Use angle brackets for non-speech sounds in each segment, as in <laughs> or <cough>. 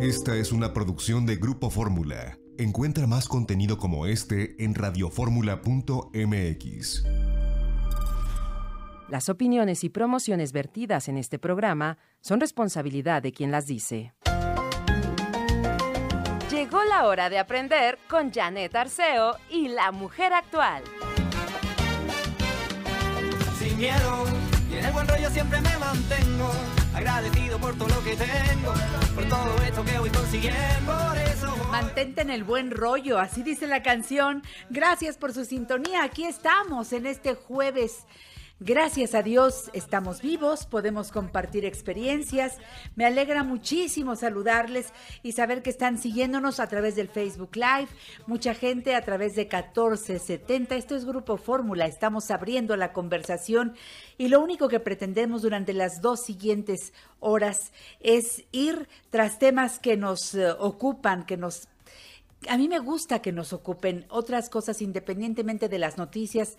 Esta es una producción de Grupo Fórmula. Encuentra más contenido como este en radioformula.mx. Las opiniones y promociones vertidas en este programa son responsabilidad de quien las dice. Llegó la hora de aprender con Janet Arceo y la mujer actual. Sin miedo, y en el buen rollo siempre me mantengo. Agradecido por todo lo que tengo, por todo esto que voy consiguiendo. Por eso. voy- Mantente en el buen rollo, así dice la canción. Gracias por su sintonía. Aquí estamos en este jueves. Gracias a Dios estamos vivos, podemos compartir experiencias. Me alegra muchísimo saludarles y saber que están siguiéndonos a través del Facebook Live. Mucha gente a través de 1470. Esto es Grupo Fórmula. Estamos abriendo la conversación y lo único que pretendemos durante las dos siguientes horas es ir tras temas que nos eh, ocupan, que nos a mí me gusta que nos ocupen otras cosas independientemente de las noticias.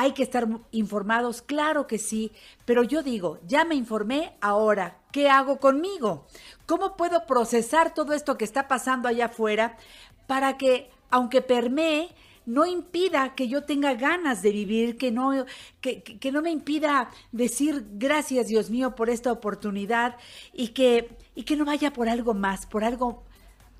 Hay que estar informados, claro que sí, pero yo digo, ya me informé, ahora, ¿qué hago conmigo? ¿Cómo puedo procesar todo esto que está pasando allá afuera para que, aunque permee, no impida que yo tenga ganas de vivir, que no, que no me impida decir gracias Dios mío por esta oportunidad y que, y que no vaya por algo más, por algo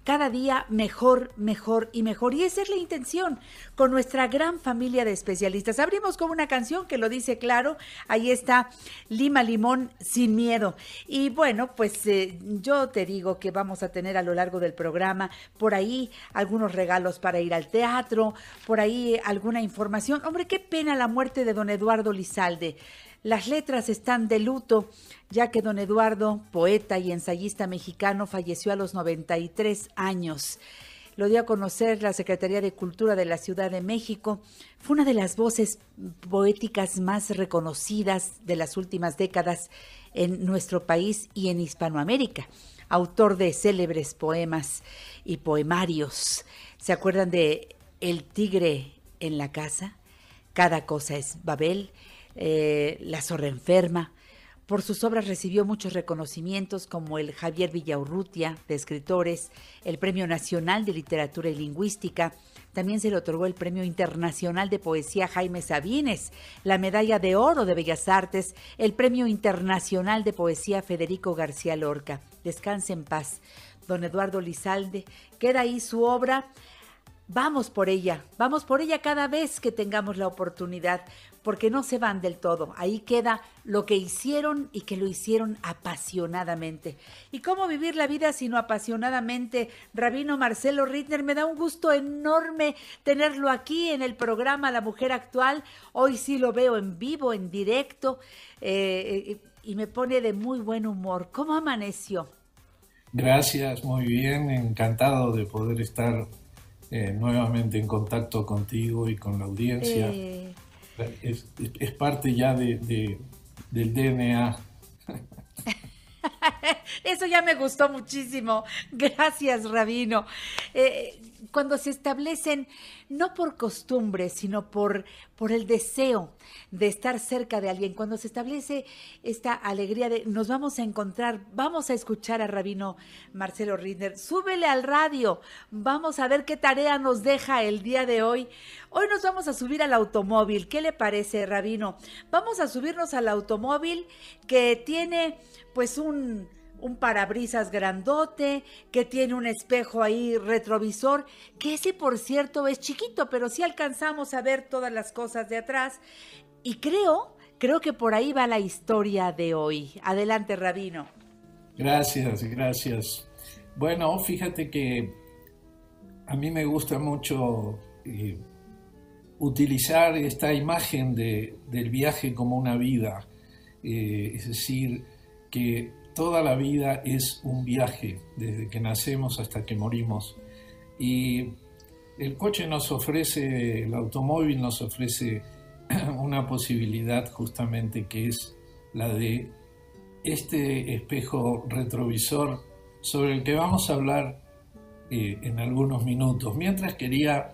cada día mejor, mejor y mejor. Y esa es la intención con nuestra gran familia de especialistas. Abrimos con una canción que lo dice claro. Ahí está Lima Limón sin miedo. Y bueno, pues eh, yo te digo que vamos a tener a lo largo del programa por ahí algunos regalos para ir al teatro, por ahí alguna información. Hombre, qué pena la muerte de don Eduardo Lizalde. Las letras están de luto, ya que don Eduardo, poeta y ensayista mexicano, falleció a los 93 años. Lo dio a conocer la Secretaría de Cultura de la Ciudad de México. Fue una de las voces poéticas más reconocidas de las últimas décadas en nuestro país y en Hispanoamérica. Autor de célebres poemas y poemarios. ¿Se acuerdan de El tigre en la casa? Cada cosa es Babel, eh, La zorra enferma. Por sus obras recibió muchos reconocimientos como el Javier Villaurrutia de escritores, el Premio Nacional de Literatura y Lingüística. También se le otorgó el Premio Internacional de Poesía Jaime Sabines, la Medalla de Oro de Bellas Artes, el Premio Internacional de Poesía Federico García Lorca. Descanse en paz. Don Eduardo Lizalde, queda ahí su obra Vamos por ella, vamos por ella cada vez que tengamos la oportunidad, porque no se van del todo. Ahí queda lo que hicieron y que lo hicieron apasionadamente. ¿Y cómo vivir la vida sino apasionadamente? Rabino Marcelo Rittner, me da un gusto enorme tenerlo aquí en el programa La Mujer Actual. Hoy sí lo veo en vivo, en directo, eh, eh, y me pone de muy buen humor. ¿Cómo amaneció? Gracias, muy bien, encantado de poder estar eh, nuevamente en contacto contigo y con la audiencia. Eh, Es, es parte ya de, de- del DNA. <laughs> Eso ya me gustó muchísimo. Gracias, Rabino. Eh, cuando se establecen, no por costumbre, sino por, por el deseo de estar cerca de alguien, cuando se establece esta alegría de nos vamos a encontrar, vamos a escuchar a Rabino Marcelo Rinder, súbele al radio, vamos a ver qué tarea nos deja el día de hoy. Hoy nos vamos a subir al automóvil. ¿Qué le parece, Rabino? Vamos a subirnos al automóvil que tiene pues un un parabrisas grandote, que tiene un espejo ahí retrovisor, que ese por cierto es chiquito, pero sí alcanzamos a ver todas las cosas de atrás. Y creo, creo que por ahí va la historia de hoy. Adelante, Rabino. Gracias, gracias. Bueno, fíjate que a mí me gusta mucho eh, utilizar esta imagen de- del viaje como una vida, Eh, es decir, que toda la vida es un viaje, desde que nacemos hasta que morimos. Y el coche nos ofrece, el automóvil nos ofrece <clears throat> una posibilidad justamente que es la de este espejo retrovisor sobre el que vamos a hablar eh, en algunos minutos. Mientras quería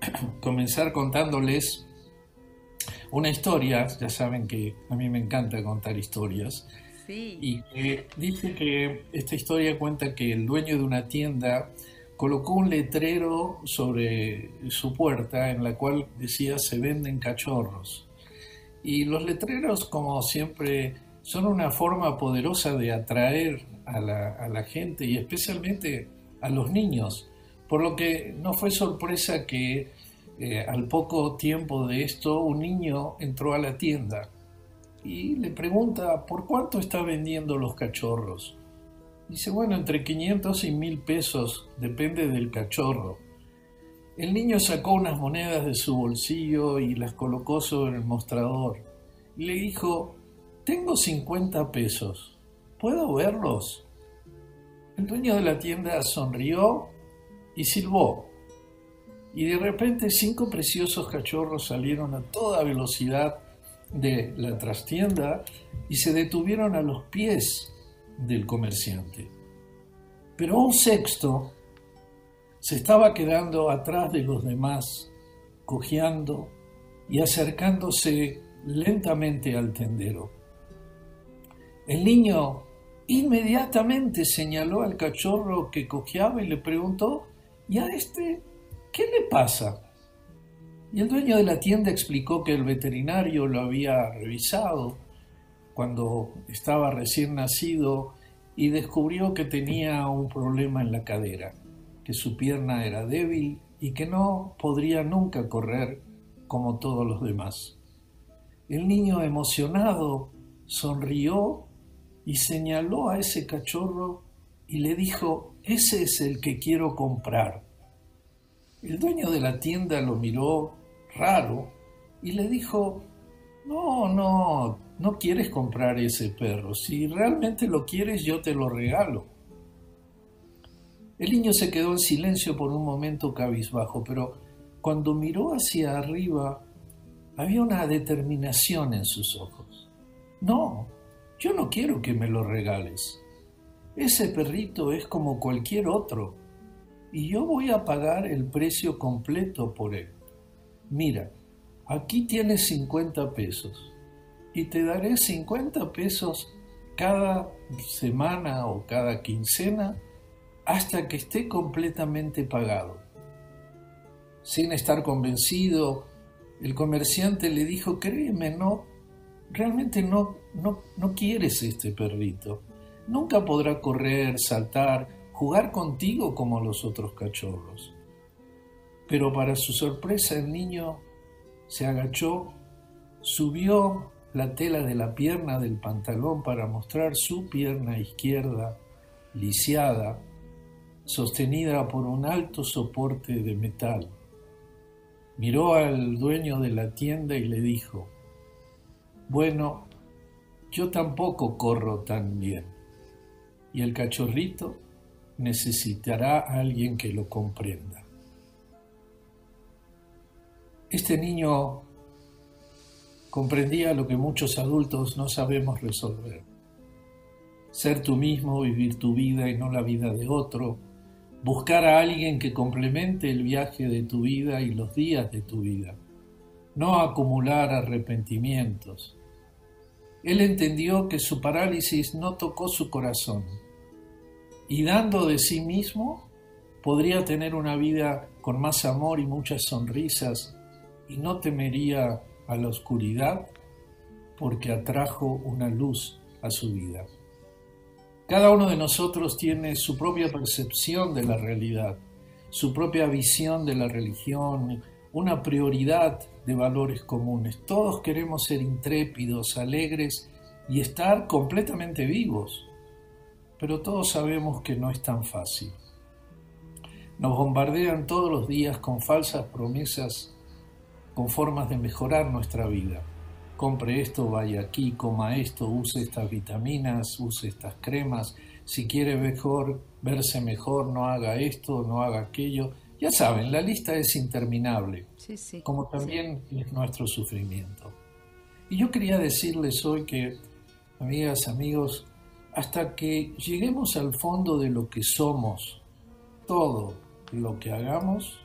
<clears throat> comenzar contándoles una historia, ya saben que a mí me encanta contar historias, Y dice que esta historia cuenta que el dueño de una tienda colocó un letrero sobre su puerta en la cual decía se venden cachorros. Y los letreros, como siempre, son una forma poderosa de atraer a la, gente y especialmente a los niños. Por lo que no fue sorpresa que eh, al poco tiempo de esto un niño entró a la tienda y le pregunta por cuánto está vendiendo los cachorros. Dice, bueno, entre 500 y 1000 pesos, depende del cachorro. El niño sacó unas monedas de su bolsillo y las colocó sobre el mostrador. Le dijo, tengo 50 pesos, ¿puedo verlos? El dueño de la tienda sonrió y silbó. Y de repente cinco preciosos cachorros salieron a toda velocidad de la trastienda y se detuvieron a los pies del comerciante. Pero un sexto se estaba quedando atrás de los demás, cojeando y acercándose lentamente al tendero. El niño inmediatamente señaló al cachorro que cojeaba y le preguntó, ¿y a este qué le pasa? Y el dueño de la tienda explicó que el veterinario lo había revisado cuando estaba recién nacido y descubrió que tenía un problema en la cadera, que su pierna era débil y que no podría nunca correr como todos los demás. El niño emocionado sonrió y señaló a ese cachorro y le dijo, ese es el que quiero comprar. El dueño de la tienda lo miró raro y le dijo, no, no, no quieres comprar ese perro. Si realmente lo quieres, yo te lo regalo. El niño se quedó en silencio por un momento cabizbajo, pero cuando miró hacia arriba, había una determinación en sus ojos. No, yo no quiero que me lo regales. Ese perrito es como cualquier otro, y yo voy a pagar el precio completo por él mira, aquí tienes 50 pesos y te daré 50 pesos cada semana o cada quincena hasta que esté completamente pagado. Sin estar convencido, el comerciante le dijo, créeme, no, realmente no, no, no quieres este perrito. Nunca podrá correr, saltar, jugar contigo como los otros cachorros. Pero para su sorpresa el niño se agachó, subió la tela de la pierna del pantalón para mostrar su pierna izquierda lisiada, sostenida por un alto soporte de metal. Miró al dueño de la tienda y le dijo, bueno, yo tampoco corro tan bien, y el cachorrito necesitará a alguien que lo comprenda. Este niño comprendía lo que muchos adultos no sabemos resolver. Ser tú mismo, vivir tu vida y no la vida de otro, buscar a alguien que complemente el viaje de tu vida y los días de tu vida, no acumular arrepentimientos. Él entendió que su parálisis no tocó su corazón y dando de sí mismo podría tener una vida con más amor y muchas sonrisas y no temería a la oscuridad porque atrajo una luz a su vida. Cada uno de nosotros tiene su propia percepción de la realidad, su propia visión de la religión, una prioridad de valores comunes. Todos queremos ser intrépidos, alegres y estar completamente vivos, pero todos sabemos que no es tan fácil. Nos bombardean todos los días con falsas promesas con formas de mejorar nuestra vida. Compre esto, vaya aquí, coma esto, use estas vitaminas, use estas cremas. Si quiere mejor, verse mejor, no haga esto, no haga aquello. Ya saben, la lista es interminable, como también es nuestro sufrimiento. Y yo quería decirles hoy que, amigas, amigos, hasta que lleguemos al fondo de lo que somos, todo lo que hagamos,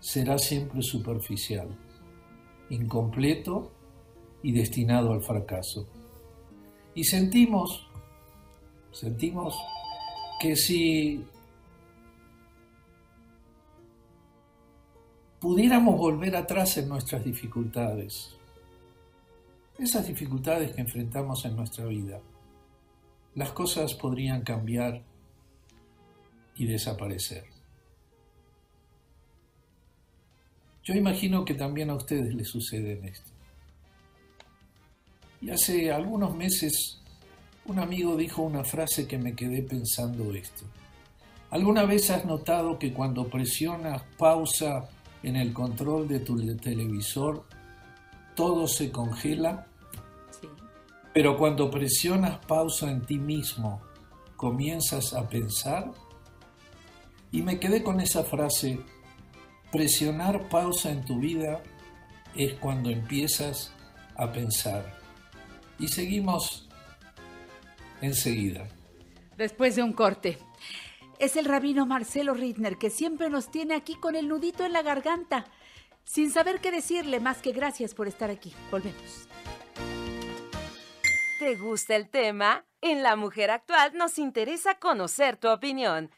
será siempre superficial, incompleto y destinado al fracaso. Y sentimos, sentimos que si pudiéramos volver atrás en nuestras dificultades, esas dificultades que enfrentamos en nuestra vida, las cosas podrían cambiar y desaparecer. Yo imagino que también a ustedes les sucede esto. Y hace algunos meses un amigo dijo una frase que me quedé pensando esto. ¿Alguna vez has notado que cuando presionas pausa en el control de tu televisor, todo se congela? Sí. Pero cuando presionas pausa en ti mismo, comienzas a pensar? Y me quedé con esa frase, presionar pausa en tu vida es cuando empiezas a pensar. Y seguimos enseguida. Después de un corte. Es el rabino Marcelo Rittner que siempre nos tiene aquí con el nudito en la garganta, sin saber qué decirle más que gracias por estar aquí. Volvemos. ¿Te gusta el tema? En La Mujer Actual nos interesa conocer tu opinión.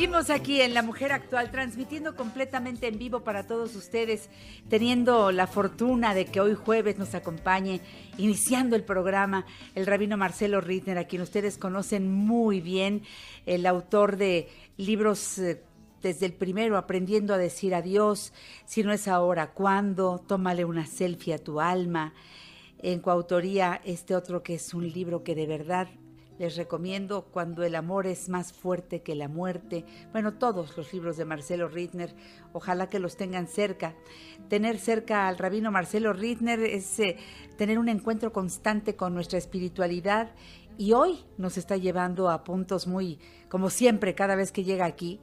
Seguimos aquí en La Mujer Actual, transmitiendo completamente en vivo para todos ustedes, teniendo la fortuna de que hoy jueves nos acompañe, iniciando el programa, el rabino Marcelo Rittner, a quien ustedes conocen muy bien, el autor de libros eh, desde el primero, aprendiendo a decir adiós, si no es ahora, ¿cuándo? Tómale una selfie a tu alma. En coautoría, este otro que es un libro que de verdad les recomiendo Cuando el amor es más fuerte que la muerte. Bueno, todos los libros de Marcelo Rittner, ojalá que los tengan cerca. Tener cerca al rabino Marcelo Rittner es eh, tener un encuentro constante con nuestra espiritualidad y hoy nos está llevando a puntos muy, como siempre, cada vez que llega aquí,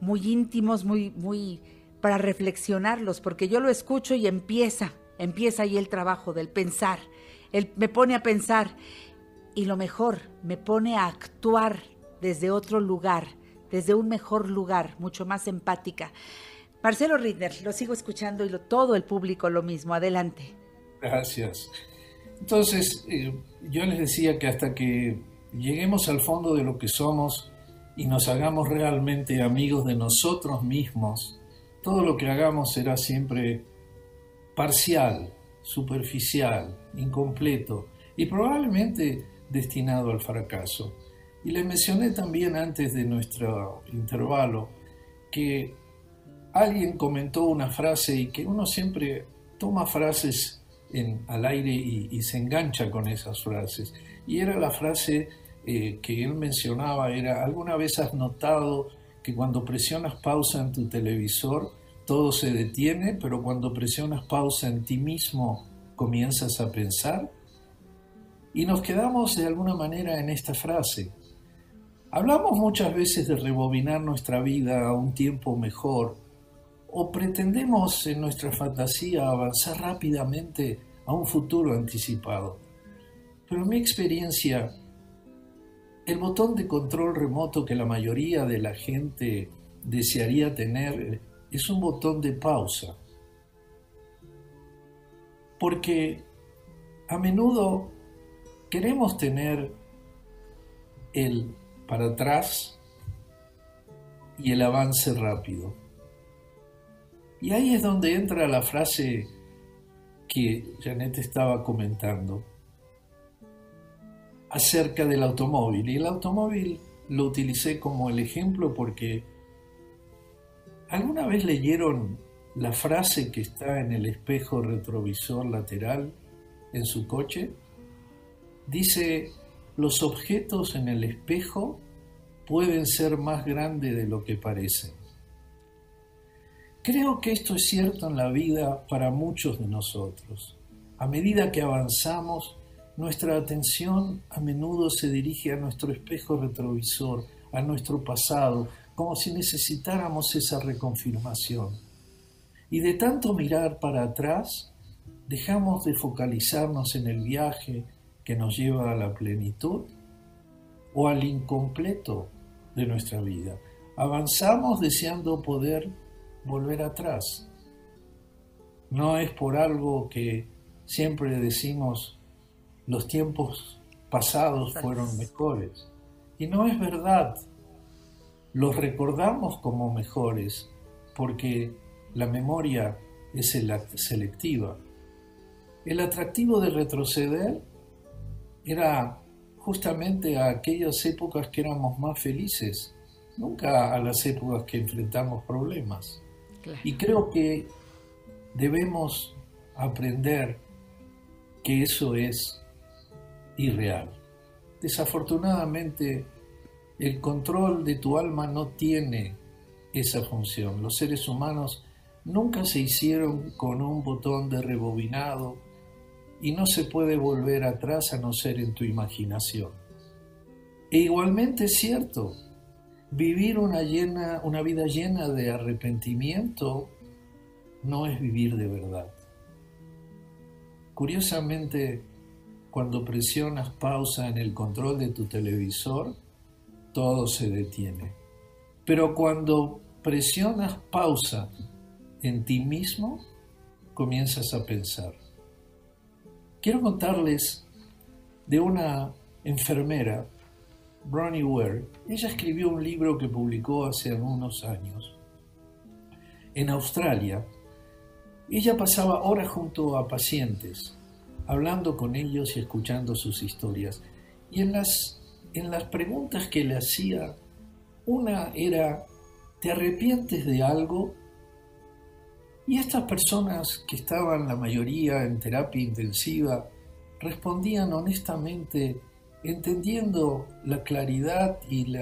muy íntimos, muy, muy para reflexionarlos, porque yo lo escucho y empieza, empieza ahí el trabajo del pensar. Él me pone a pensar y lo mejor, me pone a actuar desde otro lugar, desde un mejor lugar, mucho más empática. Marcelo Rittner, lo sigo escuchando y todo el público lo mismo. Adelante. Gracias. Entonces, eh, yo les decía que hasta que lleguemos al fondo de lo que somos y nos hagamos realmente amigos de nosotros mismos, todo lo que hagamos será siempre parcial, superficial, incompleto y probablemente destinado al fracaso. Y le mencioné también antes de nuestro intervalo que alguien comentó una frase y que uno siempre toma frases en, al aire y, se engancha con esas frases. Y era la frase eh, que él mencionaba, era, ¿alguna vez has notado que cuando presionas pausa en tu televisor, todo se detiene, pero cuando presionas pausa en ti mismo, comienzas a pensar? Y nos quedamos de alguna manera en esta frase. Hablamos muchas veces de rebobinar nuestra vida a un tiempo mejor o pretendemos en nuestra fantasía avanzar rápidamente a un futuro anticipado. Pero en mi experiencia, el botón de control remoto que la mayoría de la gente desearía tener es un botón de pausa. Porque a menudo queremos tener el para atrás y el avance rápido. Y ahí es donde entra la frase que Janet estaba comentando acerca del automóvil. Y el automóvil lo utilicé como el ejemplo porque ¿alguna vez leyeron la frase que está en el espejo retrovisor lateral en su coche? Dice, los objetos en el espejo pueden ser más grandes de lo que parecen. Creo que esto es cierto en la vida para muchos de nosotros. A medida que avanzamos, nuestra atención a menudo se dirige a nuestro espejo retrovisor, a nuestro pasado, como si necesitáramos esa reconfirmación. Y de tanto mirar para atrás, dejamos de focalizarnos en el viaje, que nos lleva a la plenitud o al incompleto de nuestra vida. Avanzamos deseando poder volver atrás. No es por algo que siempre decimos los tiempos pasados fueron mejores. Y no es verdad. Los recordamos como mejores porque la memoria es selectiva. El atractivo de retroceder era justamente a aquellas épocas que éramos más felices, nunca a las épocas que enfrentamos problemas. Y creo que debemos aprender que eso es irreal. Desafortunadamente, el control de tu alma no tiene esa función. Los seres humanos nunca se hicieron con un botón de rebobinado y no se puede volver atrás a no ser en tu imaginación. E igualmente es cierto, vivir una, una vida llena de arrepentimiento no es vivir de verdad. Curiosamente, cuando presionas pausa en el control de tu televisor, todo se detiene. Pero cuando presionas pausa en ti mismo, comienzas a pensar. Quiero contarles de una enfermera, Bronnie Ware. Ella escribió un libro que publicó hace algunos años. En Australia, ella pasaba horas junto a pacientes, hablando con ellos y escuchando sus historias. Y en las, en las preguntas que le hacía, una era, ¿te arrepientes de algo? Y estas personas que estaban la mayoría en terapia intensiva respondían honestamente, entendiendo la claridad y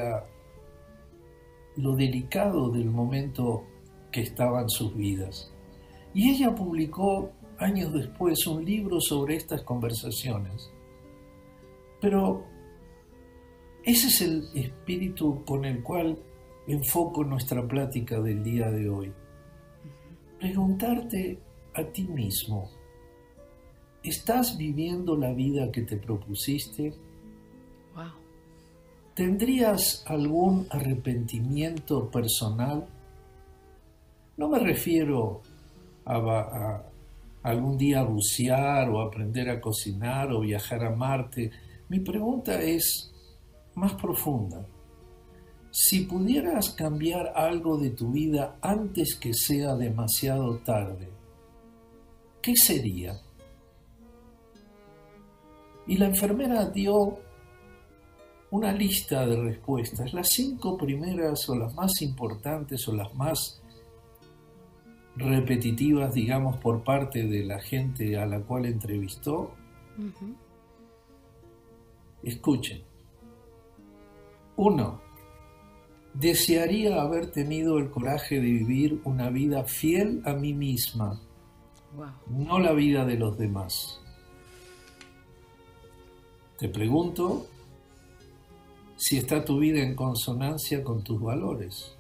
lo delicado del momento que estaban sus vidas. Y ella publicó años después un libro sobre estas conversaciones. Pero ese es el espíritu con el cual enfoco nuestra plática del día de hoy. Preguntarte a ti mismo, ¿estás viviendo la vida que te propusiste? ¿Tendrías algún arrepentimiento personal? No me refiero a, algún día bucear o aprender a cocinar o viajar a Marte. Mi pregunta es más profunda. Si pudieras cambiar algo de tu vida antes que sea demasiado tarde, ¿qué sería? Y la enfermera dio una lista de respuestas. Las cinco primeras o las más importantes o las más repetitivas, digamos, por parte de la gente a la cual entrevistó, escuchen. Uno, desearía haber tenido el coraje de vivir una vida fiel a mí misma, no la vida de los demás. Te pregunto si está tu vida en consonancia con tus valores.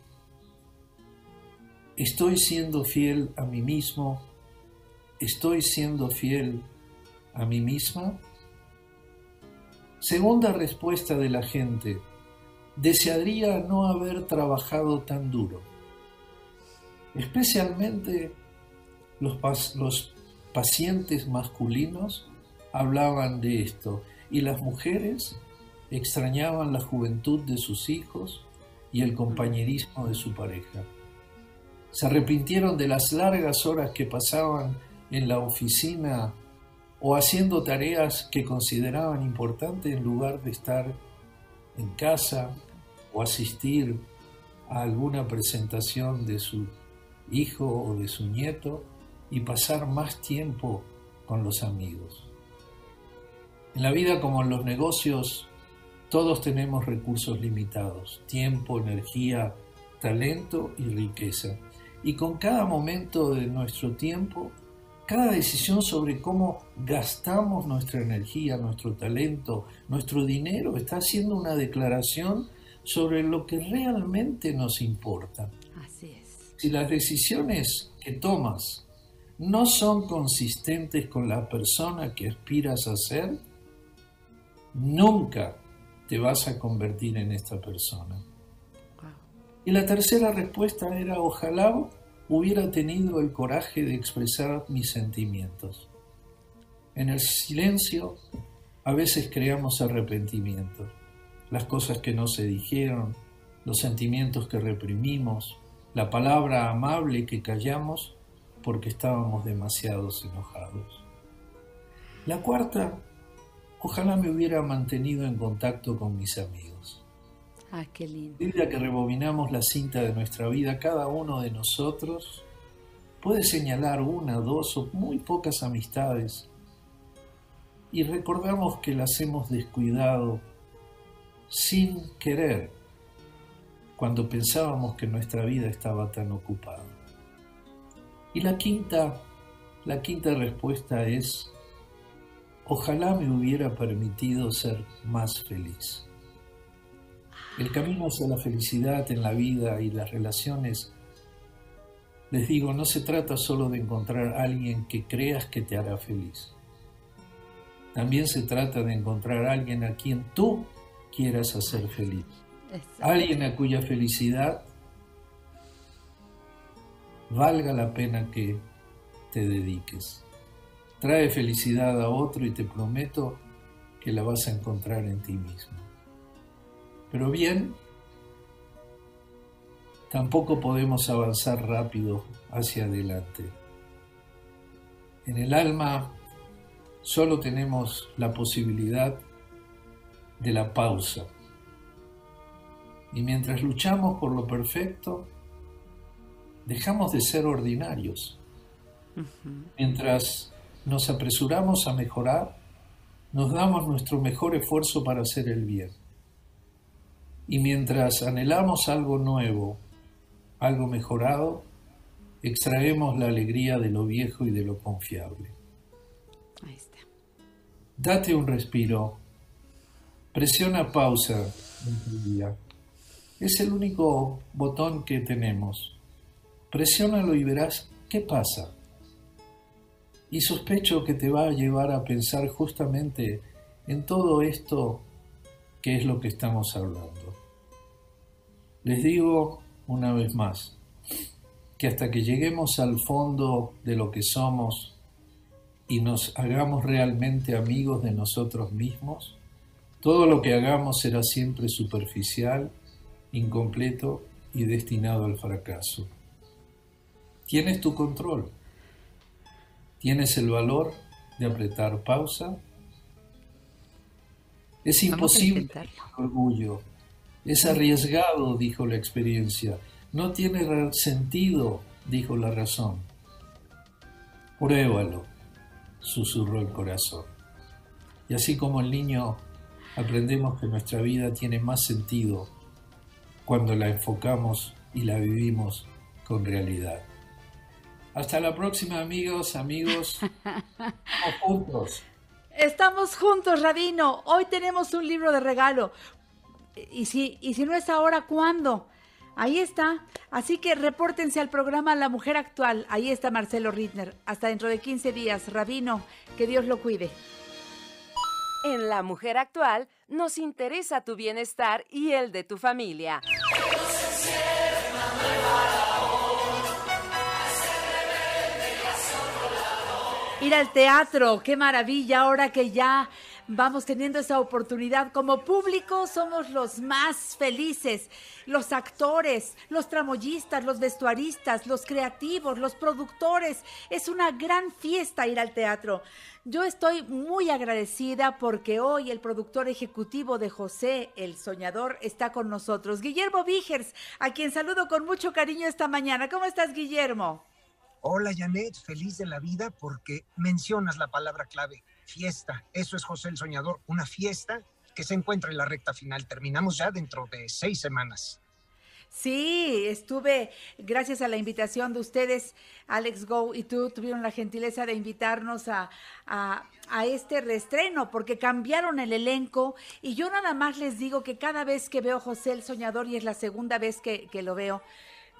¿Estoy siendo fiel a mí mismo? ¿Estoy siendo fiel a mí misma? Segunda respuesta de la gente. Desearía no haber trabajado tan duro. Especialmente los, los pacientes masculinos hablaban de esto y las mujeres extrañaban la juventud de sus hijos y el compañerismo de su pareja. Se arrepintieron de las largas horas que pasaban en la oficina o haciendo tareas que consideraban importantes en lugar de estar en casa o asistir a alguna presentación de su hijo o de su nieto y pasar más tiempo con los amigos. En la vida como en los negocios, todos tenemos recursos limitados, tiempo, energía, talento y riqueza. Y con cada momento de nuestro tiempo, cada decisión sobre cómo gastamos nuestra energía, nuestro talento, nuestro dinero, está haciendo una declaración sobre lo que realmente nos importa. Así es. Si las decisiones que tomas no son consistentes con la persona que aspiras a ser, nunca te vas a convertir en esta persona. Y la tercera respuesta era, ojalá hubiera tenido el coraje de expresar mis sentimientos. En el silencio a veces creamos arrepentimiento, las cosas que no se dijeron, los sentimientos que reprimimos, la palabra amable que callamos porque estábamos demasiados enojados. La cuarta, ojalá me hubiera mantenido en contacto con mis amigos. Ah, qué lindo. día que rebobinamos la cinta de nuestra vida, cada uno de nosotros puede señalar una, dos o muy pocas amistades y recordamos que las hemos descuidado sin querer cuando pensábamos que nuestra vida estaba tan ocupada. Y la quinta, la quinta respuesta es, ojalá me hubiera permitido ser más feliz. El camino hacia la felicidad en la vida y las relaciones, les digo, no se trata solo de encontrar a alguien que creas que te hará feliz. También se trata de encontrar a alguien a quien tú quieras hacer feliz. Alguien a cuya felicidad valga la pena que te dediques. Trae felicidad a otro y te prometo que la vas a encontrar en ti mismo. Pero bien, tampoco podemos avanzar rápido hacia adelante. En el alma solo tenemos la posibilidad de la pausa. Y mientras luchamos por lo perfecto, dejamos de ser ordinarios. Mientras nos apresuramos a mejorar, nos damos nuestro mejor esfuerzo para hacer el bien. Y mientras anhelamos algo nuevo, algo mejorado, extraemos la alegría de lo viejo y de lo confiable. Date un respiro. Presiona pausa en tu día. Es el único botón que tenemos. Presiónalo y verás qué pasa. Y sospecho que te va a llevar a pensar justamente en todo esto que es lo que estamos hablando. Les digo una vez más que hasta que lleguemos al fondo de lo que somos, y nos hagamos realmente amigos de nosotros mismos, todo lo que hagamos será siempre superficial, incompleto y destinado al fracaso. Tienes tu control. Tienes el valor de apretar pausa. Es imposible, el orgullo. Es arriesgado, dijo la experiencia. No tiene sentido, dijo la razón. Pruébalo susurró el corazón. Y así como el niño, aprendemos que nuestra vida tiene más sentido cuando la enfocamos y la vivimos con realidad. Hasta la próxima, amigos, amigos. <laughs> Estamos juntos. Estamos juntos, Rabino. Hoy tenemos un libro de regalo. Y si, y si no es ahora, ¿cuándo? Ahí está. Así que repórtense al programa La Mujer Actual. Ahí está Marcelo Rittner. Hasta dentro de 15 días. Rabino, que Dios lo cuide. En La Mujer Actual nos interesa tu bienestar y el de tu familia. Ir al teatro, qué maravilla ahora que ya vamos teniendo esa oportunidad. Como público somos los más felices, los actores, los tramoyistas, los vestuaristas, los creativos, los productores. Es una gran fiesta ir al teatro. Yo estoy muy agradecida porque hoy el productor ejecutivo de José, el soñador, está con nosotros. Guillermo Vigers, a quien saludo con mucho cariño esta mañana. ¿Cómo estás, Guillermo? Hola, Janet, feliz de la vida porque mencionas la palabra clave fiesta. Eso es José el Soñador, una fiesta que se encuentra en la recta final. Terminamos ya dentro de seis semanas. Sí, estuve, gracias a la invitación de ustedes, Alex Go y tú tuvieron la gentileza de invitarnos a, a, este reestreno, porque cambiaron el elenco y yo nada más les digo que cada vez que veo José el Soñador, y es la segunda vez que, que lo veo,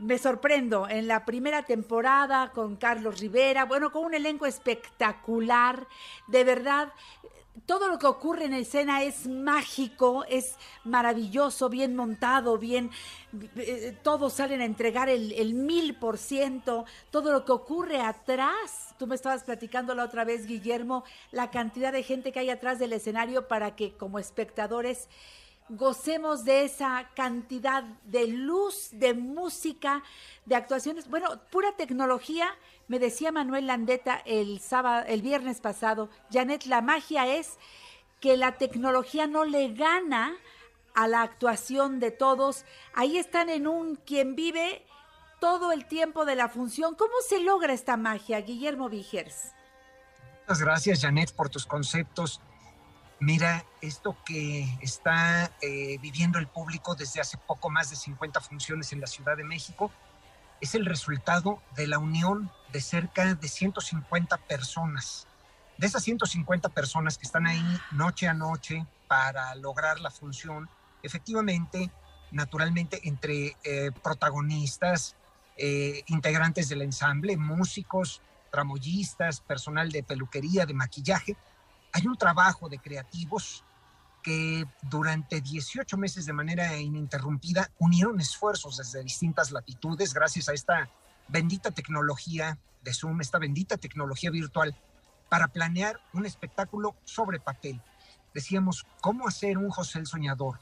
me sorprendo en la primera temporada con Carlos Rivera, bueno, con un elenco espectacular, de verdad. todo lo que ocurre en escena es mágico, es maravilloso, bien montado, bien, eh, todos salen a entregar el, mil por ciento, todo lo que ocurre atrás. Tú me estabas platicando la otra vez, Guillermo, la cantidad de gente que hay atrás del escenario para que como espectadores gocemos de esa cantidad de luz, de música, de actuaciones. Bueno, pura tecnología me decía Manuel Landeta el sábado, el viernes pasado, Janet, la magia es que la tecnología no le gana a la actuación de todos. Ahí están en un quien vive todo el tiempo de la función. ¿Cómo se logra esta magia, Guillermo Vigers? Muchas gracias, Janet, por tus conceptos. Mira, esto que está eh, viviendo el público desde hace poco más de 50 funciones en la Ciudad de México es el resultado de la unión de cerca de 150 personas. De esas 150 personas que están ahí noche a noche para lograr la función, efectivamente, naturalmente, entre eh, protagonistas, eh, integrantes del ensamble, músicos, tramoyistas, personal de peluquería, de maquillaje, hay un trabajo de creativos que durante 18 meses de manera ininterrumpida unieron esfuerzos desde distintas latitudes gracias a esta bendita tecnología de Zoom, esta bendita tecnología virtual, para planear un espectáculo sobre papel. Decíamos, ¿cómo hacer un José el Soñador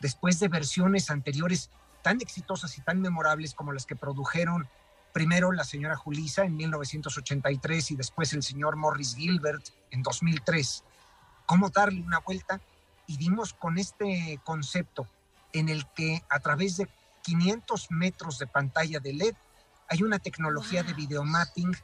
después de versiones anteriores tan exitosas y tan memorables como las que produjeron primero la señora Julisa en 1983 y después el señor Morris Gilbert en 2003? ¿Cómo darle una vuelta y dimos con este concepto en el que a través de 500 metros de pantalla de LED hay una tecnología de videomapping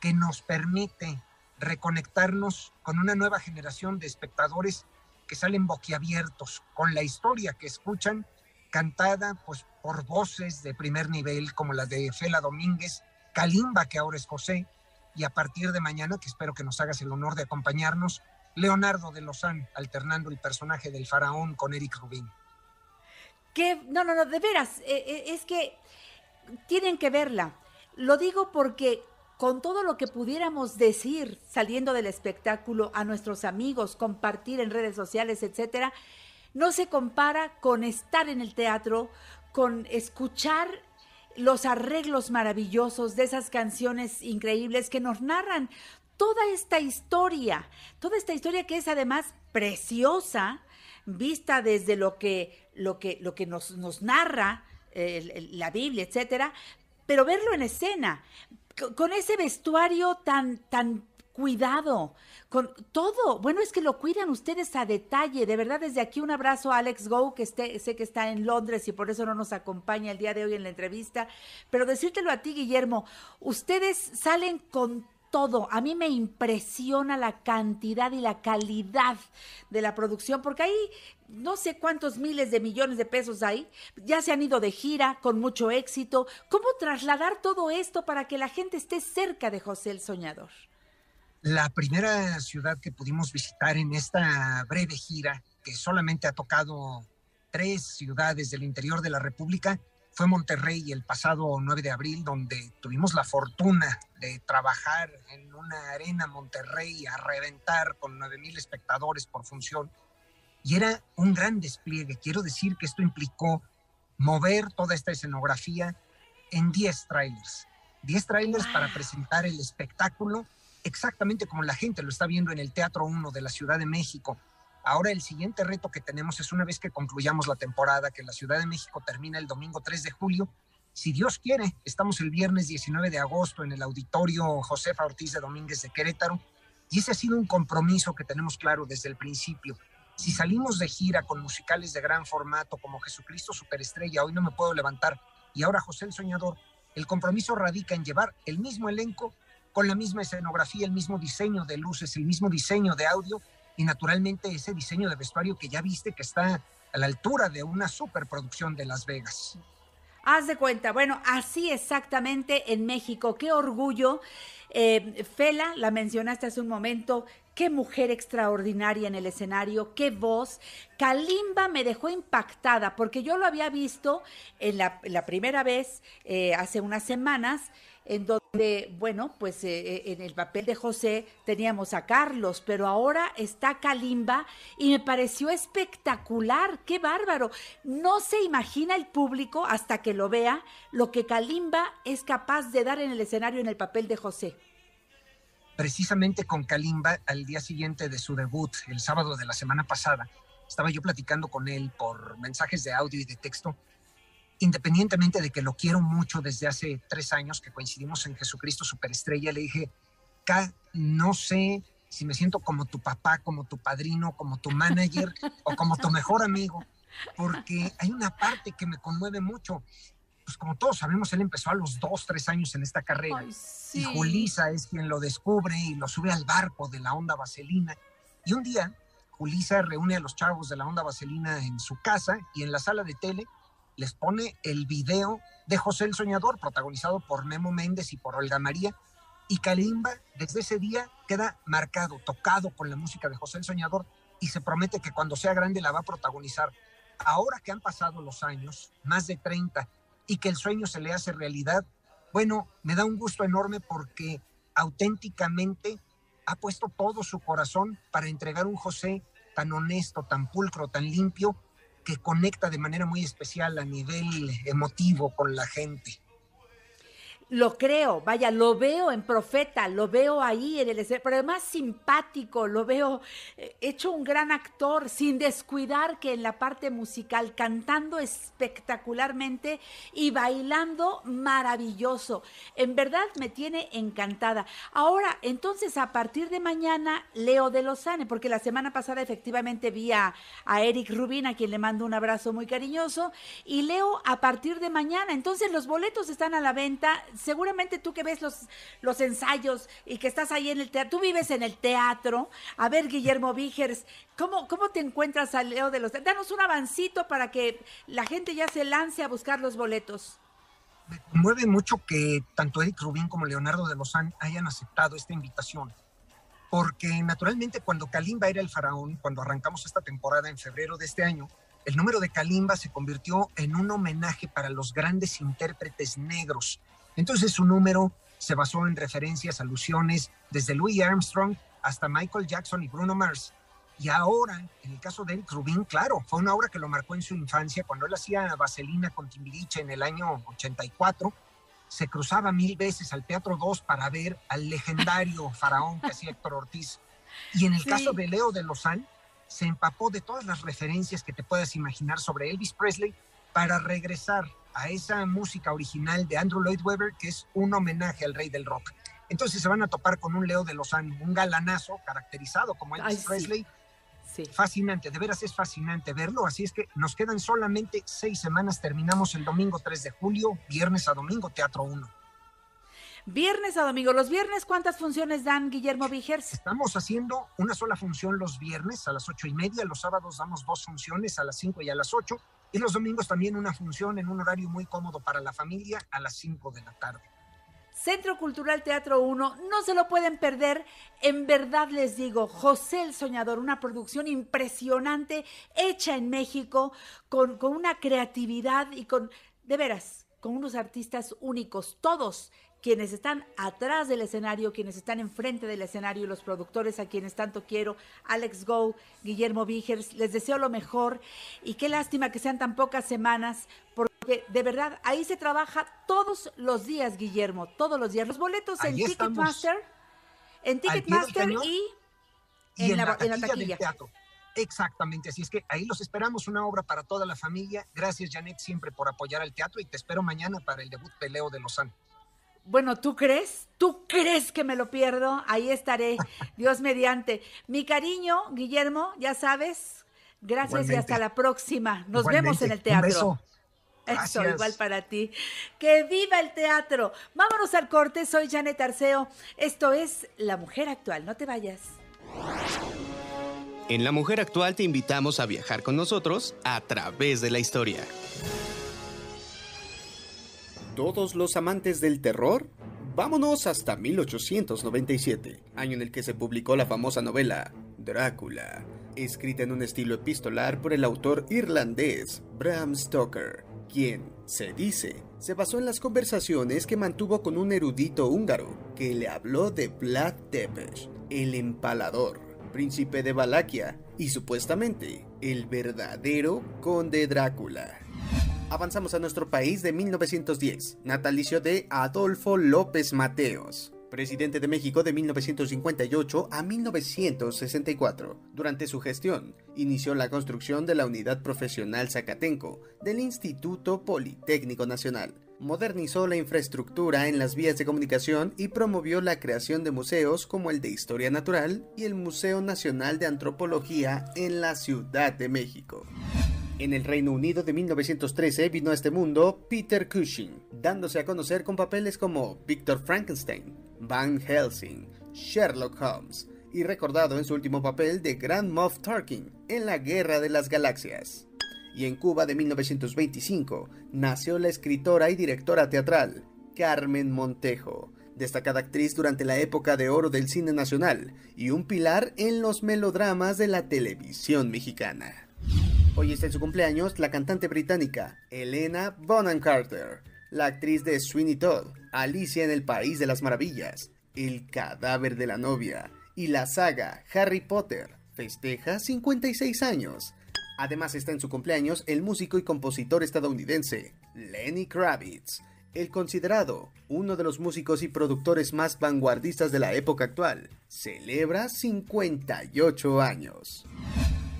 que nos permite reconectarnos con una nueva generación de espectadores que salen boquiabiertos con la historia que escuchan cantada pues, por voces de primer nivel como la de Fela Domínguez, Kalimba, que ahora es José, y a partir de mañana, que espero que nos hagas el honor de acompañarnos, Leonardo de Lozán, alternando el personaje del faraón con Eric Rubin. Que, no, no, no, de veras, eh, eh, es que tienen que verla. Lo digo porque con todo lo que pudiéramos decir saliendo del espectáculo a nuestros amigos, compartir en redes sociales, etcétera, no se compara con estar en el teatro, con escuchar los arreglos maravillosos de esas canciones increíbles que nos narran toda esta historia, toda esta historia que es además preciosa, vista desde lo que, lo que, lo que nos, nos narra la Biblia, etcétera, pero verlo en escena, con ese vestuario tan, tan cuidado, con todo. Bueno, es que lo cuidan ustedes a detalle. De verdad, desde aquí un abrazo a Alex Go, que esté, sé que está en Londres y por eso no nos acompaña el día de hoy en la entrevista. Pero decírtelo a ti, Guillermo, ustedes salen con todo. A mí me impresiona la cantidad y la calidad de la producción, porque hay no sé cuántos miles de millones de pesos hay, ya se han ido de gira con mucho éxito. ¿Cómo trasladar todo esto para que la gente esté cerca de José el Soñador? La primera ciudad que pudimos visitar en esta breve gira, que solamente ha tocado tres ciudades del interior de la República, fue Monterrey el pasado 9 de abril, donde tuvimos la fortuna de trabajar en una arena Monterrey a reventar con 9 mil espectadores por función. Y era un gran despliegue. Quiero decir que esto implicó mover toda esta escenografía en 10 trailers. 10 trailers para presentar el espectáculo exactamente como la gente lo está viendo en el Teatro 1 de la Ciudad de México Ahora el siguiente reto que tenemos es una vez que concluyamos la temporada, que la Ciudad de México termina el domingo 3 de julio, si Dios quiere, estamos el viernes 19 de agosto en el auditorio Josefa Ortiz de Domínguez de Querétaro, y ese ha sido un compromiso que tenemos claro desde el principio. Si salimos de gira con musicales de gran formato como Jesucristo Superestrella, hoy no me puedo levantar, y ahora José el Soñador, el compromiso radica en llevar el mismo elenco con la misma escenografía, el mismo diseño de luces, el mismo diseño de audio y naturalmente ese diseño de vestuario que ya viste que está a la altura de una superproducción de Las Vegas. Haz de cuenta, bueno, así exactamente en México, qué orgullo. Eh, Fela, la mencionaste hace un momento, qué mujer extraordinaria en el escenario, qué voz. Kalimba me dejó impactada porque yo lo había visto en la, primera vez eh, hace unas semanas en donde, bueno, pues eh, eh, en el papel de José teníamos a Carlos, pero ahora está Kalimba y me pareció espectacular, qué bárbaro. No se imagina el público hasta que lo vea lo que Kalimba es capaz de dar en el escenario en el papel de José. Precisamente con Kalimba, al día siguiente de su debut, el sábado de la semana pasada, estaba yo platicando con él por mensajes de audio y de texto independientemente de que lo quiero mucho desde hace tres años que coincidimos en Jesucristo Superestrella, le dije, K, no sé si me siento como tu papá, como tu padrino, como tu manager o como tu mejor amigo, porque hay una parte que me conmueve mucho. Pues como todos sabemos, él empezó a los dos, tres años en esta carrera. Y Julisa es quien lo descubre y lo sube al barco de la onda vaselina. Y un día, Julisa reúne a los chavos de la onda vaselina en su casa y en la sala de tele les pone el video de José el Soñador, protagonizado por Memo Méndez y por Olga María. Y Kalimba desde ese día queda marcado, tocado con la música de José el Soñador y se promete que cuando sea grande la va a protagonizar. Ahora que han pasado los años, más de 30, y que el sueño se le hace realidad, bueno, me da un gusto enorme porque auténticamente ha puesto todo su corazón para entregar un José tan honesto, tan pulcro, tan limpio, que conecta de manera muy especial a nivel emotivo con la gente lo creo, vaya, lo veo en Profeta, lo veo ahí en el escenario, pero además simpático, lo veo eh, hecho un gran actor, sin descuidar que en la parte musical, cantando espectacularmente y bailando maravilloso. En verdad me tiene encantada. Ahora, entonces, a partir de mañana, Leo de Lozane, porque la semana pasada efectivamente vi a, a Eric Rubin, a quien le mando un abrazo muy cariñoso, y Leo a partir de mañana. Entonces, los boletos están a la venta seguramente tú que ves los, los ensayos y que estás ahí en el teatro, tú vives en el teatro. A ver, Guillermo Vígers, ¿cómo, cómo te encuentras a Leo de los... Danos un avancito para que la gente ya se lance a buscar los boletos. Me conmueve mucho que tanto Eric Rubín como Leonardo de Lozán hayan aceptado esta invitación. Porque naturalmente cuando Kalimba era el faraón, cuando arrancamos esta temporada en febrero de este año, el número de Kalimba se convirtió en un homenaje para los grandes intérpretes negros entonces su número se basó en referencias, alusiones, desde Louis Armstrong hasta Michael Jackson y Bruno Mars. Y ahora, en el caso de Eric Rubin, claro, fue una obra que lo marcó en su infancia, cuando él hacía Vaselina con Timbiriche en el año 84, se cruzaba mil veces al Teatro 2 para ver al legendario <laughs> faraón que hacía Héctor Ortiz. Y en el caso de Leo de Lozán, se empapó de todas las referencias que te puedas imaginar sobre Elvis Presley para regresar a esa música original de Andrew Lloyd Webber, que es un homenaje al rey del rock. Entonces se van a topar con un Leo de Lozano, un galanazo caracterizado como Elvis Presley. Sí. Fascinante, de veras es fascinante verlo. Así es que nos quedan solamente seis semanas. Terminamos el domingo 3 de julio, viernes a domingo, Teatro 1. Viernes a domingo. ¿Los viernes cuántas funciones dan, Guillermo Vigers? Estamos haciendo una sola función los viernes a las ocho y media. Los sábados damos dos funciones a las cinco y a las ocho. Y los domingos también una función en un horario muy cómodo para la familia a las 5 de la tarde. Centro Cultural Teatro 1, no se lo pueden perder. En verdad les digo, José el Soñador, una producción impresionante, hecha en México, con, con una creatividad y con, de veras, con unos artistas únicos, todos quienes están atrás del escenario, quienes están enfrente del escenario, los productores a quienes tanto quiero, Alex Go, Guillermo Vigers, les deseo lo mejor y qué lástima que sean tan pocas semanas, porque de verdad ahí se trabaja todos los días, Guillermo, todos los días. Los boletos en Ticketmaster, en Ticketmaster y, en, la, taquilla. teatro. Exactamente, así es que ahí los esperamos, una obra para toda la familia. Gracias, Janet, siempre por apoyar al teatro y te espero mañana para el debut peleo de Lozano. Bueno, ¿tú crees? ¿Tú crees que me lo pierdo? Ahí estaré, <laughs> Dios mediante. Mi cariño, Guillermo, ya sabes. Gracias y hasta la próxima. Nos vemos en el teatro. Eso, igual para ti. Que viva el teatro. Vámonos al corte. Soy Janet Arceo. Esto es La Mujer Actual. No te vayas. En La Mujer Actual te invitamos a viajar con nosotros a través de la historia. Todos los amantes del terror Vámonos hasta 1897, año en el que se publicó la famosa novela Drácula, escrita en un estilo epistolar por el autor irlandés Bram Stoker, quien, se dice, se basó en las conversaciones que mantuvo con un erudito húngaro que le habló de Vlad Tepes, el empalador, príncipe de Valaquia y supuestamente el verdadero conde Drácula. Avanzamos a nuestro país de 1910, natalicio de Adolfo López Mateos, presidente de México de 1958 a 1964. Durante su gestión, inició la construcción de la Unidad Profesional Zacatenco del Instituto Politécnico Nacional. Modernizó la infraestructura en las vías de comunicación y promovió la creación de museos como el de Historia Natural y el Museo Nacional de Antropología en la Ciudad de México. En el Reino Unido de 1913 vino a este mundo Peter Cushing, dándose a conocer con papeles como Victor Frankenstein, Van Helsing, Sherlock Holmes y recordado en su último papel de Grand Moff Tarkin en la Guerra de las Galaxias. Y en Cuba de 1925 nació la escritora y directora teatral Carmen Montejo, destacada actriz durante la época de oro del cine nacional y un pilar en los melodramas de la televisión mexicana. Hoy está en su cumpleaños la cantante británica Elena Bonham Carter, la actriz de Sweeney Todd, Alicia en el País de las Maravillas, El cadáver de la novia y la saga Harry Potter. Festeja 56 años. Además está en su cumpleaños el músico y compositor estadounidense Lenny Kravitz, el considerado uno de los músicos y productores más vanguardistas de la época actual. Celebra 58 años.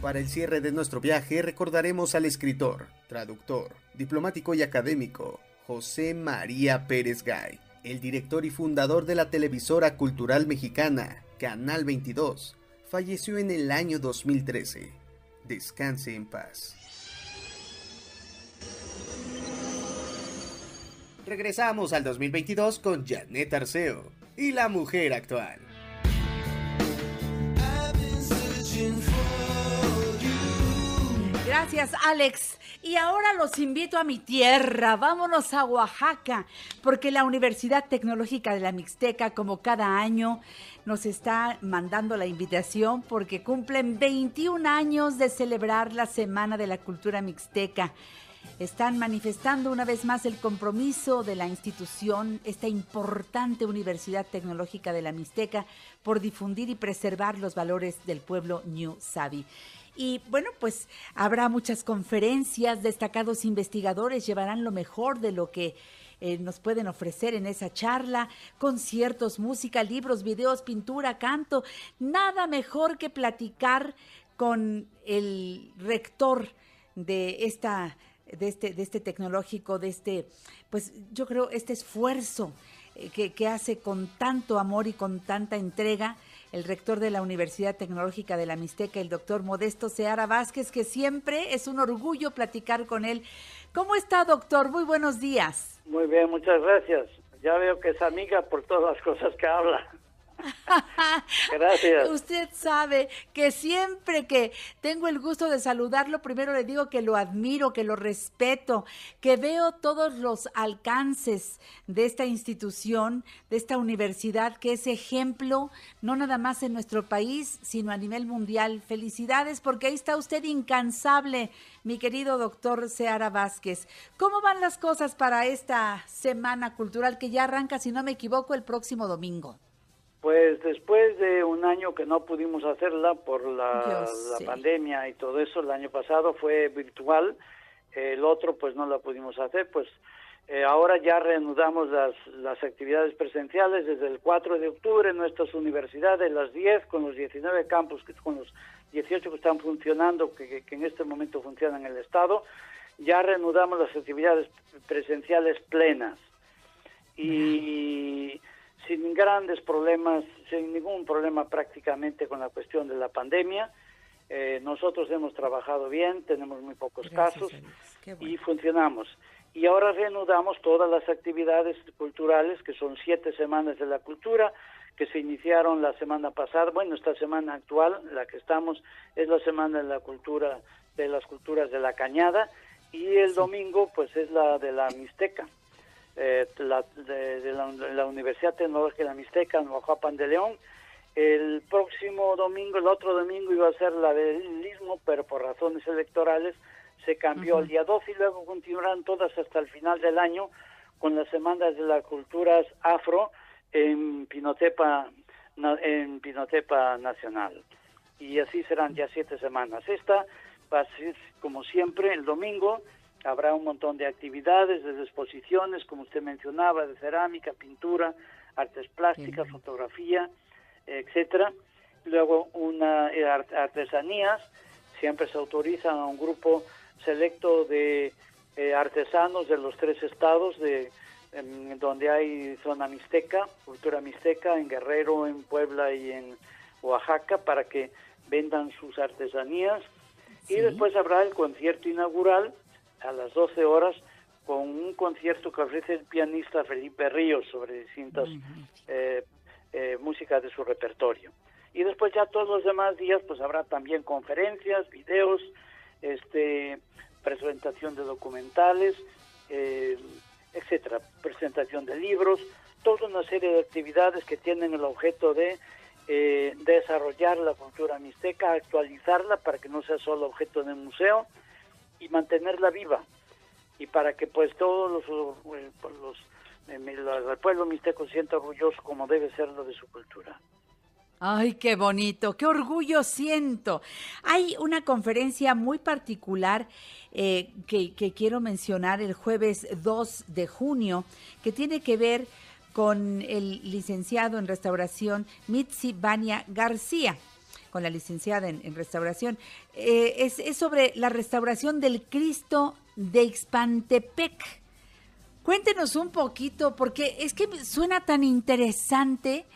Para el cierre de nuestro viaje recordaremos al escritor, traductor, diplomático y académico José María Pérez Gay, el director y fundador de la televisora cultural mexicana Canal 22. Falleció en el año 2013. Descanse en paz. Regresamos al 2022 con Janet Arceo y la mujer actual. Gracias, Alex. Y ahora los invito a mi tierra. Vámonos a Oaxaca, porque la Universidad Tecnológica de la Mixteca, como cada año, nos está mandando la invitación porque cumplen 21 años de celebrar la Semana de la Cultura Mixteca. Están manifestando una vez más el compromiso de la institución, esta importante Universidad Tecnológica de la Mixteca, por difundir y preservar los valores del pueblo New Sabi. Y bueno, pues habrá muchas conferencias, destacados investigadores llevarán lo mejor de lo que eh, nos pueden ofrecer en esa charla, conciertos, música, libros, videos, pintura, canto. Nada mejor que platicar con el rector de esta de este, de este tecnológico, de este, pues yo creo, este esfuerzo eh, que, que hace con tanto amor y con tanta entrega el rector de la Universidad Tecnológica de la Mixteca, el doctor Modesto Seara Vázquez, que siempre es un orgullo platicar con él. ¿Cómo está, doctor? Muy buenos días. Muy bien, muchas gracias. Ya veo que es amiga por todas las cosas que habla. <laughs> Gracias. Usted sabe que siempre que tengo el gusto de saludarlo, primero le digo que lo admiro, que lo respeto, que veo todos los alcances de esta institución, de esta universidad, que es ejemplo, no nada más en nuestro país, sino a nivel mundial. Felicidades porque ahí está usted incansable, mi querido doctor Seara Vázquez. ¿Cómo van las cosas para esta semana cultural que ya arranca, si no me equivoco, el próximo domingo? Pues después de un año que no pudimos hacerla por la, la, pandemia y todo eso, el año pasado fue virtual, el otro pues no la pudimos hacer, pues eh, ahora ya reanudamos las, las actividades presenciales desde el 4 de octubre en nuestras universidades, las 10 con los 19 campus, con los 18 que están funcionando, que, que en este momento funcionan en el Estado, ya reanudamos las actividades presenciales plenas. Y sin grandes problemas, sin ningún problema prácticamente con la cuestión de la pandemia. Eh, nosotros hemos trabajado bien, tenemos muy pocos casos y funcionamos. Y ahora reanudamos todas las actividades culturales, que son siete semanas de la cultura, que se iniciaron la semana pasada. Bueno, esta semana actual, la que estamos, es la semana de la cultura, de las culturas de la cañada, y el domingo, pues es la de la mixteca. Eh, de, la, Universidad Tecnológica de la Mixteca en Oaxaca de León. El próximo domingo, el otro domingo iba a ser la del Istmo, pero por razones electorales se cambió al día 12 y luego continuarán todas hasta el final del año con las semanas de las culturas afro en Pinotepa, en Pinotepa Nacional. Y así serán ya siete semanas. Esta va a ser, como siempre, el domingo. Habrá un montón de actividades, de exposiciones, como usted mencionaba, de cerámica, pintura, artes plásticas, fotografía, etcétera. Luego una eh, artesanías, siempre se autoriza a un grupo selecto de eh, artesanos de los tres estados de donde hay zona mixteca, cultura mixteca, en Guerrero, en Puebla y en Oaxaca, para que vendan sus artesanías. Y después habrá el concierto inaugural a las 12 horas con un concierto que ofrece el pianista Felipe Ríos sobre distintas eh, eh, músicas de su repertorio. Y después ya todos los demás días pues habrá también conferencias, videos, este presentación de documentales, eh, etcétera, presentación de libros, toda una serie de actividades que tienen el objeto de eh, desarrollar la cultura mixteca, actualizarla para que no sea solo objeto de museo y mantenerla viva y para que pues todos los, eh, los, el pueblo mixteco se sienta orgulloso como debe serlo de su cultura. Ay, qué bonito, qué orgullo siento. Hay una conferencia muy particular eh, que, quiero mencionar el jueves 2 de junio, que tiene que ver con el licenciado en restauración Mitzi Bania García con la licenciada en, restauración, eh, es, sobre la restauración del Cristo de Ixpantepec. Cuéntenos un poquito, porque es que suena tan interesante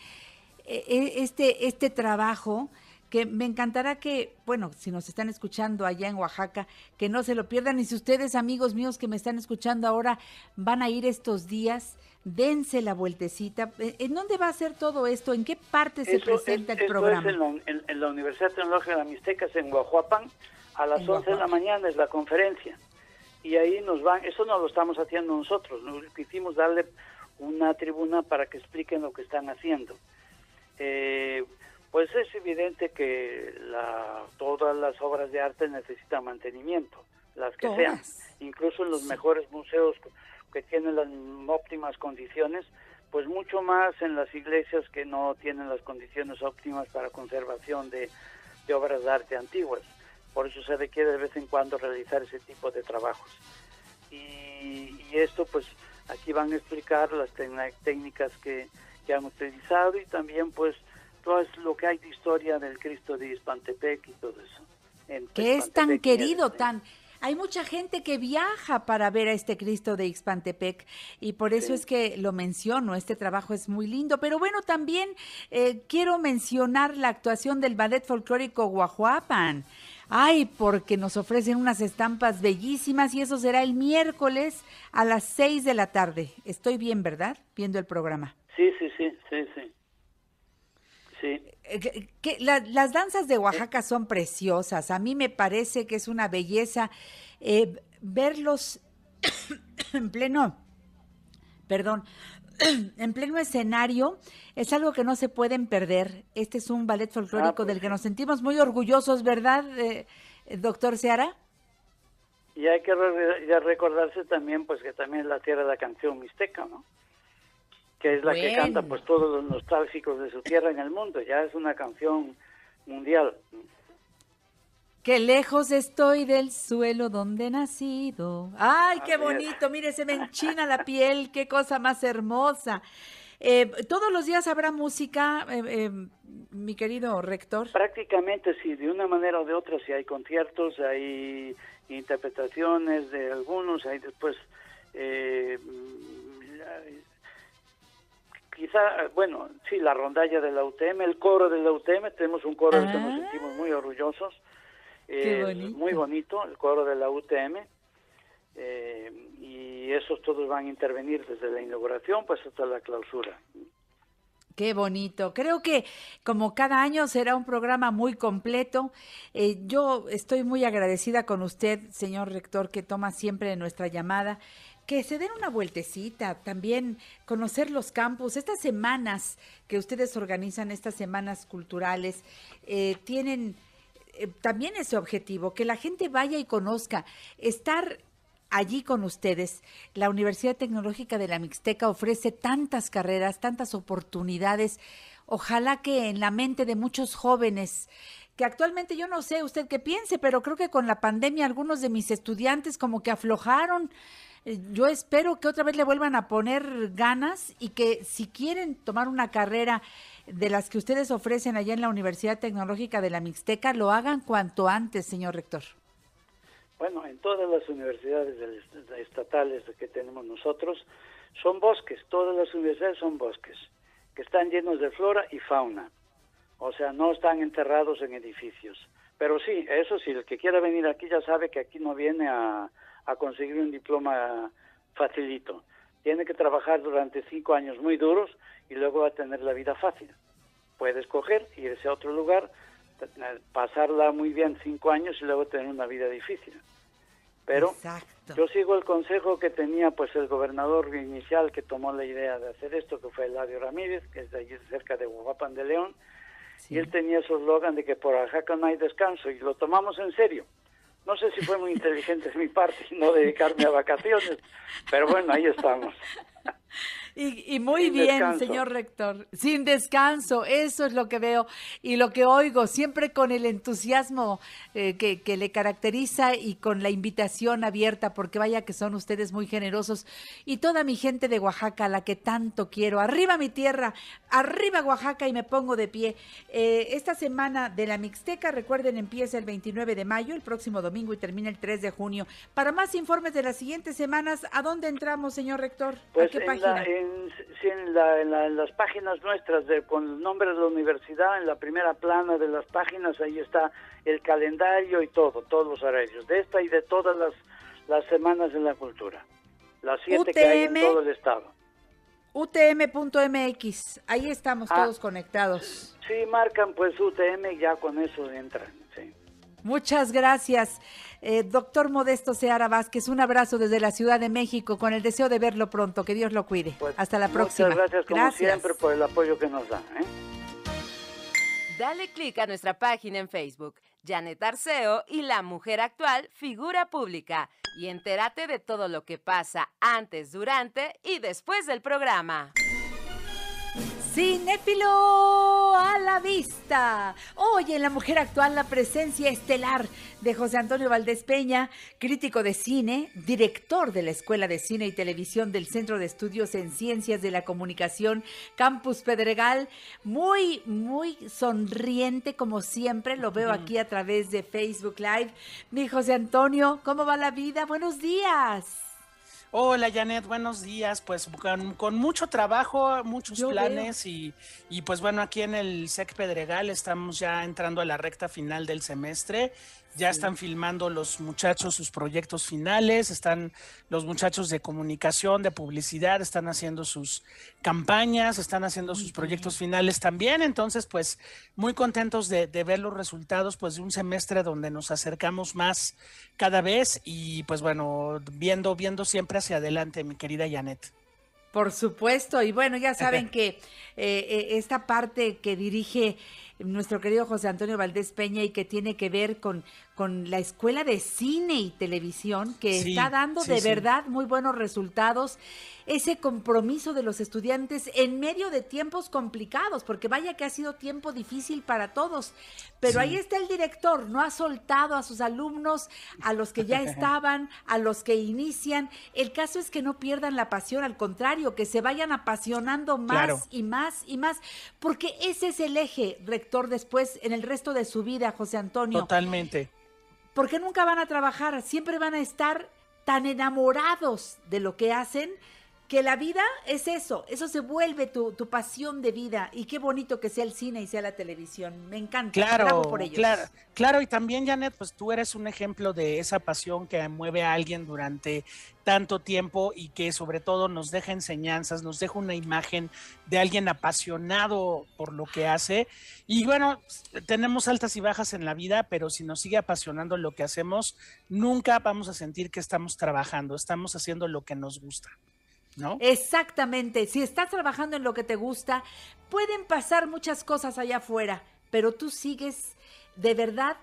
e, e, este, este trabajo que me encantará que, bueno, si nos están escuchando allá en Oaxaca, que no se lo pierdan. Y si ustedes, amigos míos que me están escuchando ahora, van a ir estos días, dense la vueltecita. Eh, ¿En dónde va a ser todo esto? ¿En qué parte se presenta el programa? Es en, la, Universidad Tecnológica de la Mixtecas, en Guajuapan, a las 11 de la mañana es la conferencia. Y ahí nos van, eso no lo estamos haciendo nosotros, nos quisimos darle una tribuna para que expliquen lo que están haciendo eh, pues es evidente que la, todas las obras de arte necesitan mantenimiento, las que sean, incluso en los mejores museos que tienen las óptimas condiciones, pues mucho más en las iglesias que no tienen las condiciones óptimas para conservación de, obras de arte antiguas. Por eso se requiere de vez en cuando realizar ese tipo de trabajos. Y, y esto, pues aquí van a explicar las técnicas que, que han utilizado y también pues todo lo que hay de historia del Cristo de Ispantepec y todo eso. que es tan querido, tan... Hay mucha gente que viaja para ver a este Cristo de Ixpantepec y por eso es que lo menciono, este trabajo es muy lindo. Pero bueno, también eh, quiero mencionar la actuación del Ballet Folclórico Guajuapan. Ay, porque nos ofrecen unas estampas bellísimas y eso será el miércoles a las seis de la tarde. Estoy bien, ¿verdad? Viendo el programa. Sí, sí, sí, sí, sí. Sí. Eh, las danzas de Oaxaca son preciosas. A mí me parece que es una belleza eh, verlos <coughs> en pleno, perdón, <coughs> en pleno escenario. Es algo que no se pueden perder. Este es un ballet folclórico ah, pues del que nos sentimos muy orgullosos, ¿verdad, eh, doctor Seara? Y hay que recordarse también, pues, que también es la tierra de la canción mixteca, ¿no? Que es la que canta pues todos los nostálgicos de su tierra en el mundo, ya es una canción mundial. Qué lejos estoy del suelo donde he nacido. Ay, qué bonito, mire, se me enchina la piel, qué cosa más hermosa. Eh, ¿Todos los días habrá música, eh, eh, mi querido rector? Prácticamente sí, de una manera o de otra, si hay conciertos, hay interpretaciones de algunos, hay después quizá, bueno, sí, la rondalla de la UTM, el coro de la UTM, tenemos un coro del que nos ah. sentimos muy orgullosos, eh, muy bonito, el coro de la UTM, eh, y esos todos van a intervenir desde la inauguración pues hasta la clausura. Qué bonito. Creo que como cada año será un programa muy completo. Eh, yo estoy muy agradecida con usted, señor rector, que toma siempre nuestra llamada que se den una vueltecita, también conocer los campus. Estas semanas que ustedes organizan, estas semanas culturales, eh, tienen eh, también ese objetivo, que la gente vaya y conozca, estar allí con ustedes. La Universidad Tecnológica de la Mixteca ofrece tantas carreras, tantas oportunidades. Ojalá que en la mente de muchos jóvenes que actualmente yo no sé usted qué piense, pero creo que con la pandemia algunos de mis estudiantes como que aflojaron. Eh, yo espero que otra vez le vuelvan a poner ganas y que si quieren tomar una carrera de las que ustedes ofrecen allá en la Universidad Tecnológica de la Mixteca, lo hagan cuanto antes, señor rector. Bueno, en todas las universidades estatales que tenemos nosotros son bosques, todas las universidades son bosques, que están llenos de flora y fauna. O sea, no están enterrados en edificios. Pero sí, eso sí, el que quiera venir aquí ya sabe que aquí no viene a, conseguir un diploma facilito. Tiene que trabajar durante cinco años muy duros y luego va a tener la vida fácil. Puede escoger irse a otro lugar, pasarla muy bien cinco años y luego tener una vida difícil. Pero yo sigo el consejo que tenía pues el gobernador inicial que tomó la idea de hacer esto, que fue Eladio Ramírez, que es de allí cerca de Huapan de León, y él tenía su eslogan de que por Oaxaca no hay descanso y lo tomamos en serio. No sé si fue muy inteligente de mi parte no dedicarme a vacaciones, pero bueno, ahí estamos. <laughs> Y, muy bien, señor rector, sin descanso, eso es lo que veo y lo que oigo, siempre con el entusiasmo eh, que, que, le caracteriza y con la invitación abierta, porque vaya que son ustedes muy generosos. Y toda mi gente de Oaxaca, la que tanto quiero, arriba mi tierra, arriba Oaxaca y me pongo de pie. Eh, esta semana de la Mixteca, recuerden, empieza el 29 de mayo, el próximo domingo y termina el 3 de junio. Para más informes de las siguientes semanas, ¿a dónde entramos, señor rector? ¿A pues qué página? en, las páginas nuestras de, con el nombre de la universidad, en la primera plana de las páginas, ahí está el calendario y todo, todos los horarios, de esta y de todas las, las semanas en la cultura. Las siete que hay en todo el estado. UTM.mx, ahí estamos ah. todos conectados. Sí, marcan pues UTM y ya con eso entran, sí. Muchas gracias, eh, doctor Modesto Seara Vázquez. Un abrazo desde la Ciudad de México con el deseo de verlo pronto. Que Dios lo cuide. Pues, Hasta la próxima. Muchas gracias, como siempre, por el apoyo que nos dan. ¿eh? Dale clic a nuestra página en Facebook, Janet Arceo y la mujer actual, figura pública, y entérate de todo lo que pasa antes, durante y después del programa. Cinéfilo a la vista. Hoy en La Mujer Actual la presencia estelar de José Antonio Valdés Peña, crítico de cine, director de la Escuela de Cine y Televisión del Centro de Estudios en Ciencias de la Comunicación, Campus Pedregal. Muy, muy sonriente como siempre, lo veo aquí a través de Facebook Live. Mi José Antonio, ¿cómo va la vida? Buenos días. Hola Janet, buenos días. Pues con, mucho trabajo, muchos planes y, y, pues bueno, aquí en el SEC Pedregal estamos ya entrando a la recta final del semestre ya están filmando los muchachos sus proyectos finales, están los muchachos de comunicación, de publicidad, están haciendo sus campañas, están haciendo sus proyectos finales también. Entonces, pues muy contentos de, ver los resultados pues de un semestre donde nos acercamos más cada vez y pues bueno, viendo, viendo siempre hacia adelante, mi querida Janet. Por supuesto, y bueno, ya saben <laughs> que eh, eh, esta parte que dirige nuestro querido José Antonio Valdés Peña y que tiene que ver con, con la Escuela de Cine y Televisión, que está dando de verdad muy buenos resultados. Ese compromiso de los estudiantes en medio de tiempos complicados, porque vaya que ha sido tiempo difícil para todos. Pero ahí está el director, no ha soltado a sus alumnos, a los que ya <laughs> estaban, a los que inician. El caso es que no pierdan la pasión, al contrario, que se vayan apasionando más y más y más, porque ese es el eje, después en el resto de su vida, José Antonio. Totalmente. Porque nunca van a trabajar, siempre van a estar tan enamorados de lo que hacen que la vida es eso, eso se vuelve tu, tu, pasión de vida y qué bonito que sea el cine y sea la televisión. Me encanta. Claro, por ellos. claro, claro, y también Janet, pues tú eres un ejemplo de esa pasión que mueve a alguien durante tanto tiempo y que sobre todo nos deja enseñanzas, nos deja una imagen de alguien apasionado por lo que hace. Y bueno, tenemos altas y bajas en la vida, pero si nos sigue apasionando lo que hacemos, nunca vamos a sentir que estamos trabajando, estamos haciendo lo que nos gusta. ¿No? Exactamente. Si estás trabajando en lo que te gusta, pueden pasar muchas cosas allá afuera, pero tú sigues de verdad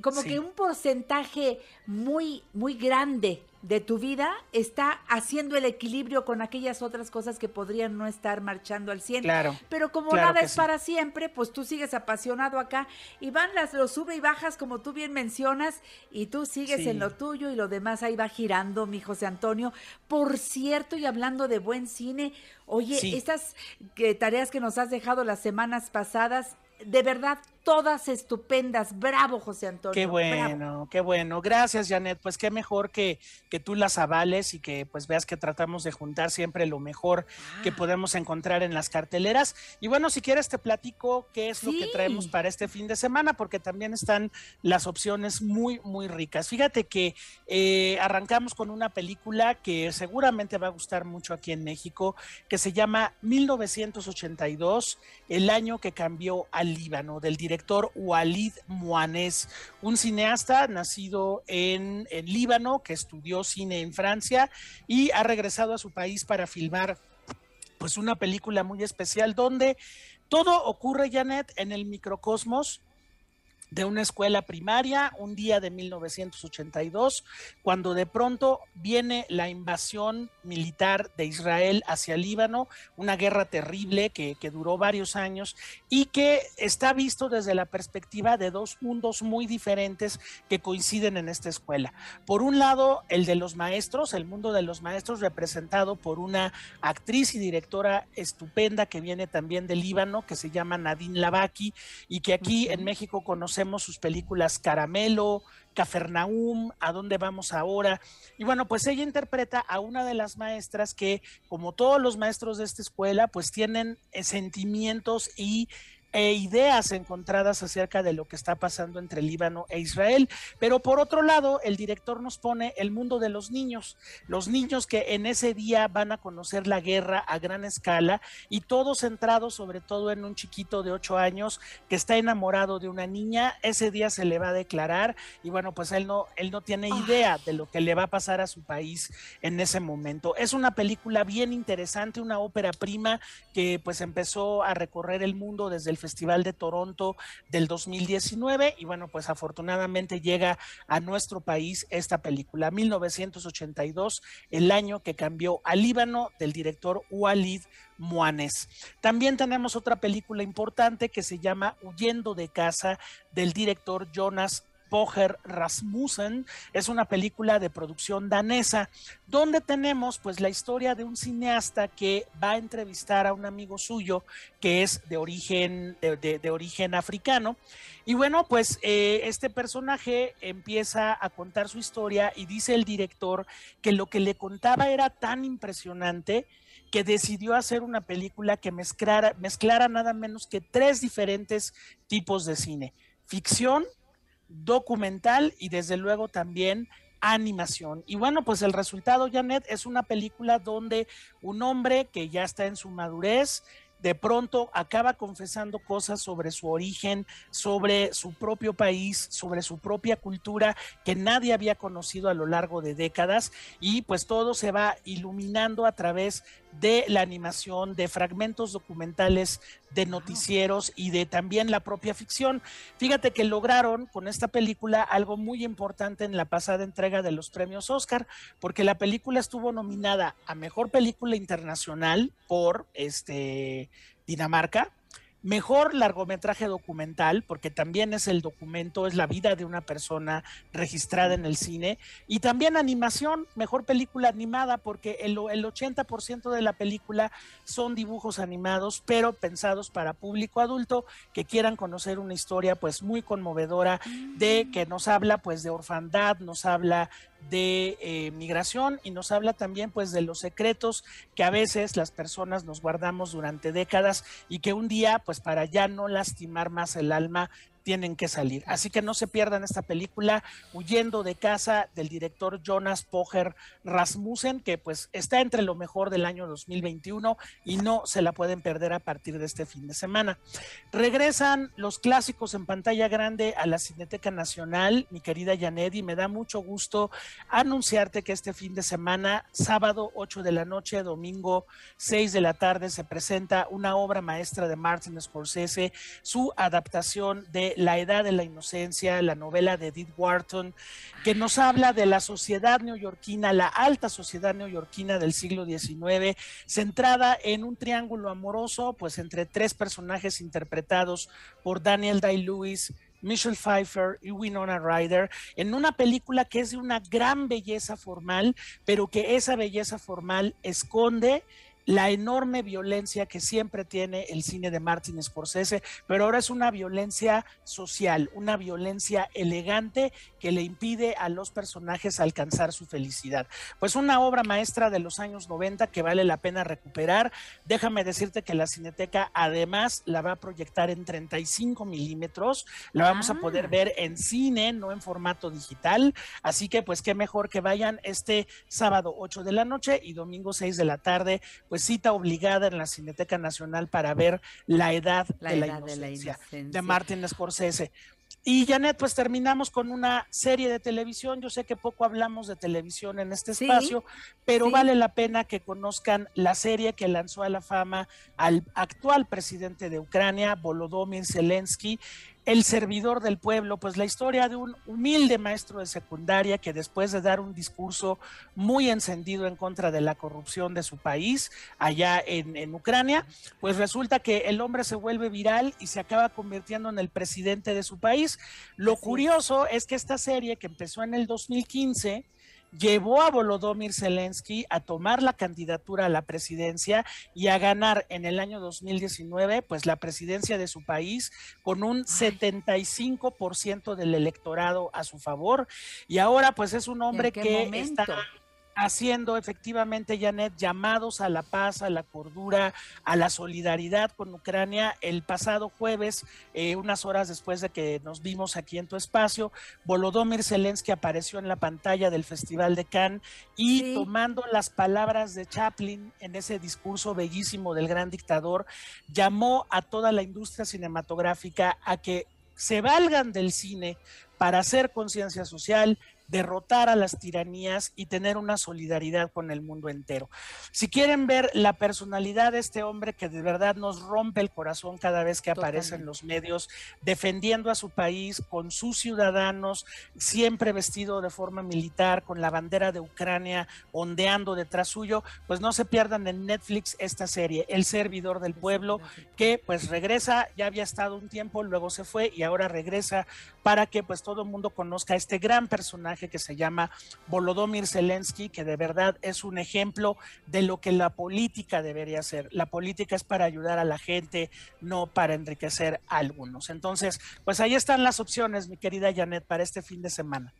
como que un porcentaje muy, muy grande de tu vida está haciendo el equilibrio con aquellas otras cosas que podrían no estar marchando al 100. Claro. Pero como nada es para siempre, pues tú sigues apasionado acá y van las los sube y bajas como tú bien mencionas y tú sigues en lo tuyo y lo demás ahí va girando, mi José Antonio. Por cierto, y hablando de buen cine, oye, estas eh, tareas que nos has dejado las semanas pasadas, de verdad todas estupendas. Bravo, José Antonio. Qué bueno, qué bueno. Gracias, Janet. Pues qué mejor que, que tú las avales y que pues veas que tratamos de juntar siempre lo mejor que ah. podemos encontrar en las carteleras. Y bueno, si quieres te platico qué es lo que traemos para este fin de semana, porque también están las opciones muy, muy ricas. Fíjate que eh, arrancamos con una película que seguramente va a gustar mucho aquí en México, que se llama 1982, el año que cambió al Líbano, del director director Walid Moanes, un cineasta nacido en, en Líbano, que estudió cine en Francia y ha regresado a su país para filmar pues una película muy especial donde todo ocurre, Janet, en el microcosmos de una escuela primaria, un día de 1982, cuando de pronto viene la invasión militar de Israel hacia Líbano, una guerra terrible que, que, duró varios años y que está visto desde la perspectiva de dos mundos muy diferentes que coinciden en esta escuela. Por un lado, el de los maestros, el mundo de los maestros representado por una actriz y directora estupenda que viene también de Líbano, que se llama Nadine Lavaki y que aquí en México conocemos sus películas Caramelo, Cafarnaum, ¿A dónde vamos ahora? Y bueno, pues ella interpreta a una de las maestras que, como todos los maestros de esta escuela, pues tienen eh, sentimientos y e ideas encontradas acerca de lo que está pasando entre Líbano e Israel. Pero por otro lado, el director nos pone el mundo de los niños, los niños que en ese día van a conocer la guerra a gran escala y todo centrado sobre todo en un chiquito de ocho años que está enamorado de una niña. Ese día se le va a declarar y bueno, pues él no, él no tiene idea de lo que le va a pasar a su país en ese momento. Es una película bien interesante, una ópera prima que pues empezó a recorrer el mundo desde el Festival de Toronto del 2019 y bueno, pues afortunadamente llega a nuestro país esta película, 1982, el año que cambió al Líbano del director Walid Moanes. También tenemos otra película importante que se llama Huyendo de casa del director Jonas Boger Rasmussen. Es una película de producción danesa donde tenemos pues la historia de un cineasta que va a entrevistar a un amigo suyo que es de origen, de, origen africano. Y bueno, pues eh, este personaje empieza a contar su historia y dice el director que lo que le contaba era tan impresionante que decidió hacer una película que mezclara, mezclara nada menos que tres diferentes tipos de cine. Ficción, documental y desde luego también animación. Y bueno, pues el resultado, Janet, es una película donde un hombre que ya está en su madurez, de pronto acaba confesando cosas sobre su origen, sobre su propio país, sobre su propia cultura que nadie había conocido a lo largo de décadas y pues todo se va iluminando a través de la animación, de fragmentos documentales, de noticieros y de también la propia ficción. Fíjate que lograron con esta película algo muy importante en la pasada entrega de los premios Oscar, porque la película estuvo nominada a Mejor Película Internacional por este Dinamarca, Mejor largometraje documental, porque también es el documento, es la vida de una persona registrada en el cine. Y también animación, mejor película animada, porque el, el 80% de la película son dibujos animados, pero pensados para público adulto que quieran conocer una historia pues muy conmovedora de que nos habla pues de orfandad, nos habla de eh, migración y nos habla también pues de los secretos que a veces las personas nos guardamos durante décadas y que un día pues para ya no lastimar más el alma tienen que salir. Así que no se pierdan esta película Huyendo de casa del director Jonas Poger Rasmussen, que pues está entre lo mejor del año 2021 y no se la pueden perder a partir de este fin de semana. Regresan los clásicos en pantalla grande a la Cineteca Nacional, mi querida Janet, y me da mucho gusto anunciarte que este fin de semana, sábado 8 de la noche, domingo 6 de la tarde, se presenta una obra maestra de Martin Scorsese, su adaptación de la Edad de la Inocencia, la novela de Edith Wharton, que nos habla de la sociedad neoyorquina, la alta sociedad neoyorquina del siglo XIX, centrada en un triángulo amoroso, pues entre tres personajes interpretados por Daniel Day-Lewis, Michelle Pfeiffer y Winona Ryder en una película que es de una gran belleza formal, pero que esa belleza formal esconde la enorme violencia que siempre tiene el cine de Martin Scorsese, pero ahora es una violencia social, una violencia elegante que le impide a los personajes alcanzar su felicidad. Pues una obra maestra de los años 90 que vale la pena recuperar. Déjame decirte que la Cineteca además la va a proyectar en 35 milímetros, la vamos a poder ah. ver en cine, no en formato digital, así que pues qué mejor que vayan este sábado 8 de la noche y domingo 6 de la tarde pues cita obligada en la Cineteca Nacional para ver La Edad, de, la inocencia, de Martin Scorsese. Y Janet, pues terminamos con una serie de televisión. Yo sé que poco hablamos de televisión en este espacio, pero vale la pena que conozcan la serie que lanzó a la fama al actual presidente de Ucrania, Volodymyr Zelensky, el servidor del pueblo, pues la historia de un humilde maestro de secundaria que después de dar un discurso muy encendido en contra de la corrupción de su país, allá en, Ucrania, pues resulta que el hombre se vuelve viral y se acaba convirtiendo en el presidente de su país. Lo curioso es que esta serie que empezó en el 2015, llevó a Volodymyr Zelensky a tomar la candidatura a la presidencia y a ganar en el año 2019 pues la presidencia de su país con un 75% del electorado a su favor. Y ahora pues es un hombre que está haciendo efectivamente, Janet, llamados a la paz, a la cordura, a la solidaridad con Ucrania. El pasado jueves, eh, unas horas después de que nos vimos aquí en tu espacio, Volodymyr Zelensky apareció en la pantalla del Festival de Cannes y tomando las palabras de Chaplin en ese discurso bellísimo del gran dictador, llamó a toda la industria cinematográfica a que se valgan del cine para hacer conciencia social, derrotar a las tiranías y tener una solidaridad con el mundo entero. Si quieren ver la personalidad de este hombre que de verdad nos rompe el corazón cada vez que aparece en los medios, defendiendo a su país con sus ciudadanos, siempre vestido de forma militar, con la bandera de Ucrania ondeando detrás suyo, pues no se pierdan en Netflix esta serie, El Servidor del Pueblo, que pues regresa, ya había estado un tiempo, luego se fue y ahora regresa para que pues todo el mundo conozca a este gran personaje que se llama Volodymyr Zelensky, que de verdad es un ejemplo de lo que la política debería ser. La política es para ayudar a la gente, no para enriquecer a algunos. Entonces, pues ahí están las opciones, mi querida Janet, para este fin de semana.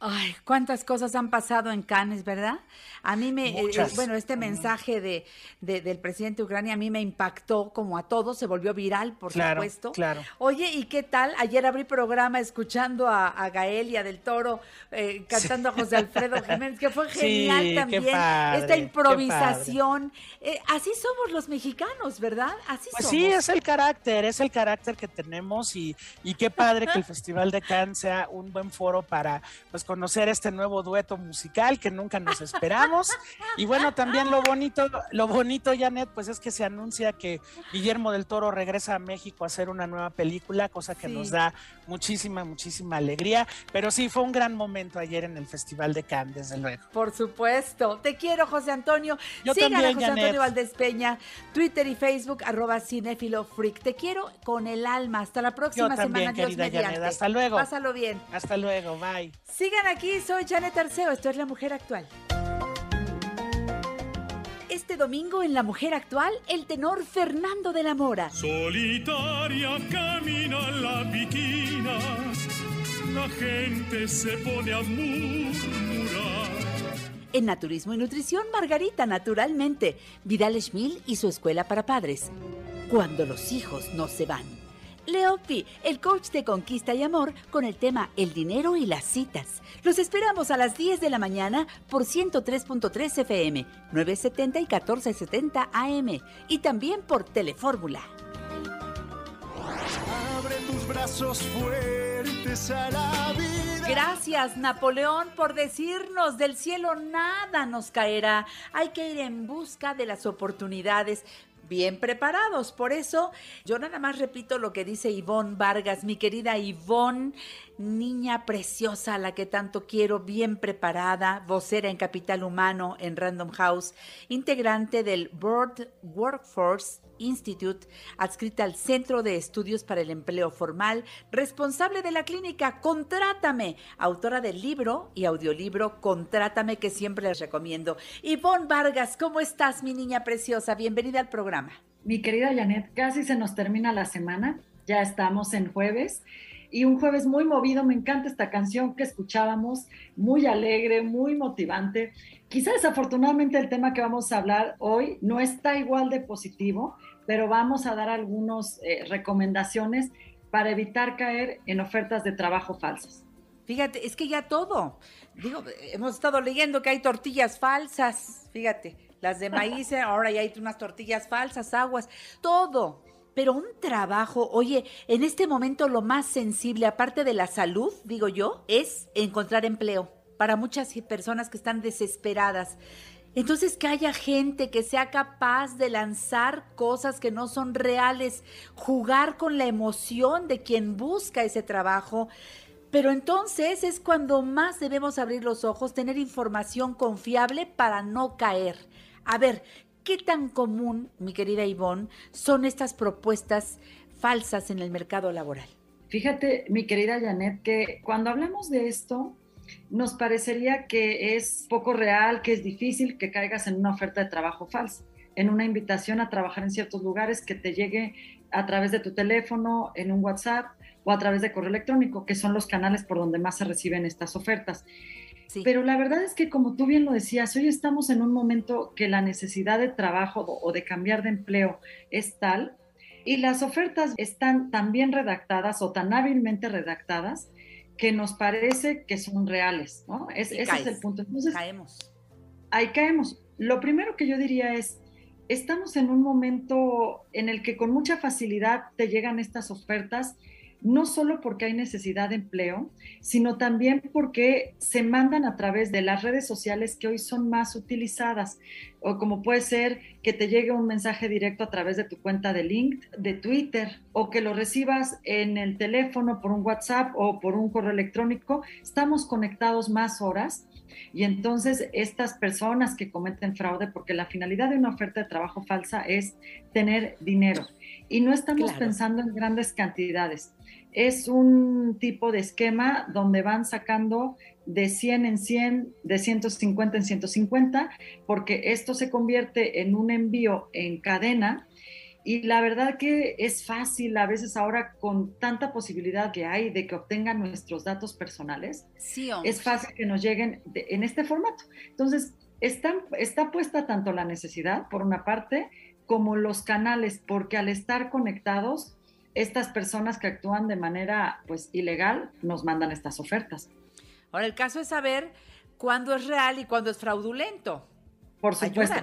Ay, cuántas cosas han pasado en Cannes, ¿verdad? A mí me, eh, eh, bueno, este mensaje de, del presidente de Ucrania a mí me impactó como a todos, se volvió viral, por supuesto. Claro. Oye, ¿y qué tal? Ayer abrí programa escuchando a, Gael y a Del Toro eh, cantando a José Alfredo <laughs> Jiménez, que fue genial también. Esta improvisación. así somos los mexicanos, ¿verdad? Así pues somos. Sí, es el carácter, es el carácter que tenemos y, y qué padre que el Festival de Cannes sea un buen foro para, pues, conocer este nuevo dueto musical que nunca nos esperamos. Y bueno, también lo bonito, lo bonito, Janet, pues es que se anuncia que Guillermo del Toro regresa a México a hacer una nueva película, cosa que nos da muchísima, muchísima alegría. Pero sí, fue un gran momento ayer en el Festival de Cannes, desde luego. Por supuesto. Te quiero, José Antonio. Yo Sigan también, a José Antonio Valdés Peña, Twitter y Facebook, arroba Freak. Te quiero con el alma. Hasta la próxima semana. querida Janet. Hasta luego. Pásalo bien. Hasta luego. Bye. Sigan aquí, soy Janet Arceo, esto es La Mujer Actual. Este domingo en La Mujer Actual, el tenor Fernando de la Mora. Solitaria camina la piquina la gente se pone a murmurar. En Naturismo y Nutrición, Margarita, naturalmente. Vidal Schmil y su escuela para padres. Cuando los hijos no se van. Leopi, el coach de conquista y amor con el tema El dinero y las citas. Los esperamos a las 10 de la mañana por 103.3 FM, 970 y 1470 AM y también por Telefórmula. Abre tus brazos fuertes a la vida. Gracias, Napoleón, por decirnos del cielo nada nos caerá. Hay que ir en busca de las oportunidades bien preparados. Por eso, yo nada más repito lo que dice Ivonne Vargas, mi querida Ivonne, niña preciosa la que tanto quiero, bien preparada, vocera en Capital Humano en Random House, integrante del World Workforce Institute, adscrita al Centro de Estudios para el Empleo Formal, responsable de la clínica Contrátame, autora del libro y audiolibro Contrátame que siempre les recomiendo. Ivonne Vargas, ¿cómo estás, mi niña preciosa? Bienvenida al programa. Mi querida Janet, casi se nos termina la semana, ya estamos en jueves y un jueves muy movido. Me encanta esta canción que escuchábamos, muy alegre, muy motivante. Quizá desafortunadamente el tema que vamos a hablar hoy no está igual de positivo, pero vamos a dar algunas eh, recomendaciones para evitar caer en ofertas de trabajo falsas. Fíjate, es que ya todo. Digo, hemos estado leyendo que hay tortillas falsas, fíjate, las de maíz, <laughs> ahora ya hay unas tortillas falsas, aguas, todo pero un trabajo, oye, en este momento lo más sensible, aparte de la salud, digo yo, es encontrar empleo para muchas personas que están desesperadas. Entonces, que haya gente que sea capaz de lanzar cosas que no son reales, jugar con la emoción de quien busca ese trabajo. Pero entonces es cuando más debemos abrir los ojos, tener información confiable para no caer. A ver, ¿Qué tan común, mi querida Ivonne, son estas propuestas falsas en el mercado laboral? Fíjate, mi querida Janet, que cuando hablamos de esto, nos parecería que es poco real, que es difícil que caigas en una oferta de trabajo falsa, en una invitación a trabajar en ciertos lugares que te llegue a través de tu teléfono, en un WhatsApp o a través de correo electrónico, que son los canales por donde más se reciben estas ofertas. Pero la verdad es que, como tú bien lo decías, hoy estamos en un momento que la necesidad de trabajo o de cambiar de empleo es tal y las ofertas están tan bien redactadas o tan hábilmente redactadas que nos parece que son reales, ¿no? ese es el punto. Entonces, caemos. Ahí caemos. Lo primero que yo diría es, estamos en un momento en el que con mucha facilidad te llegan estas ofertas no solo porque hay necesidad de empleo, sino también porque se mandan a través de las redes sociales que hoy son más utilizadas, o como puede ser que te llegue un mensaje directo a través de tu cuenta de LinkedIn, de Twitter, o que lo recibas en el teléfono por un WhatsApp o por un correo electrónico. Estamos conectados más horas y entonces estas personas que cometen fraude, porque la finalidad de una oferta de trabajo falsa es tener dinero. Y no estamos pensando en grandes cantidades es un tipo de esquema donde van sacando de 100 en 100, de 150 en 150, porque esto se convierte en un envío en cadena. Y la verdad que es fácil a veces ahora con tanta posibilidad que hay de que obtengan nuestros datos personales, sí, es fácil que nos lleguen en este formato. Entonces, está, está puesta tanto la necesidad, por una parte, como los canales, porque al estar conectados, estas personas que actúan de manera pues ilegal nos mandan estas ofertas. Ahora el caso es saber cuándo es real y cuándo es fraudulento. Por supuesto.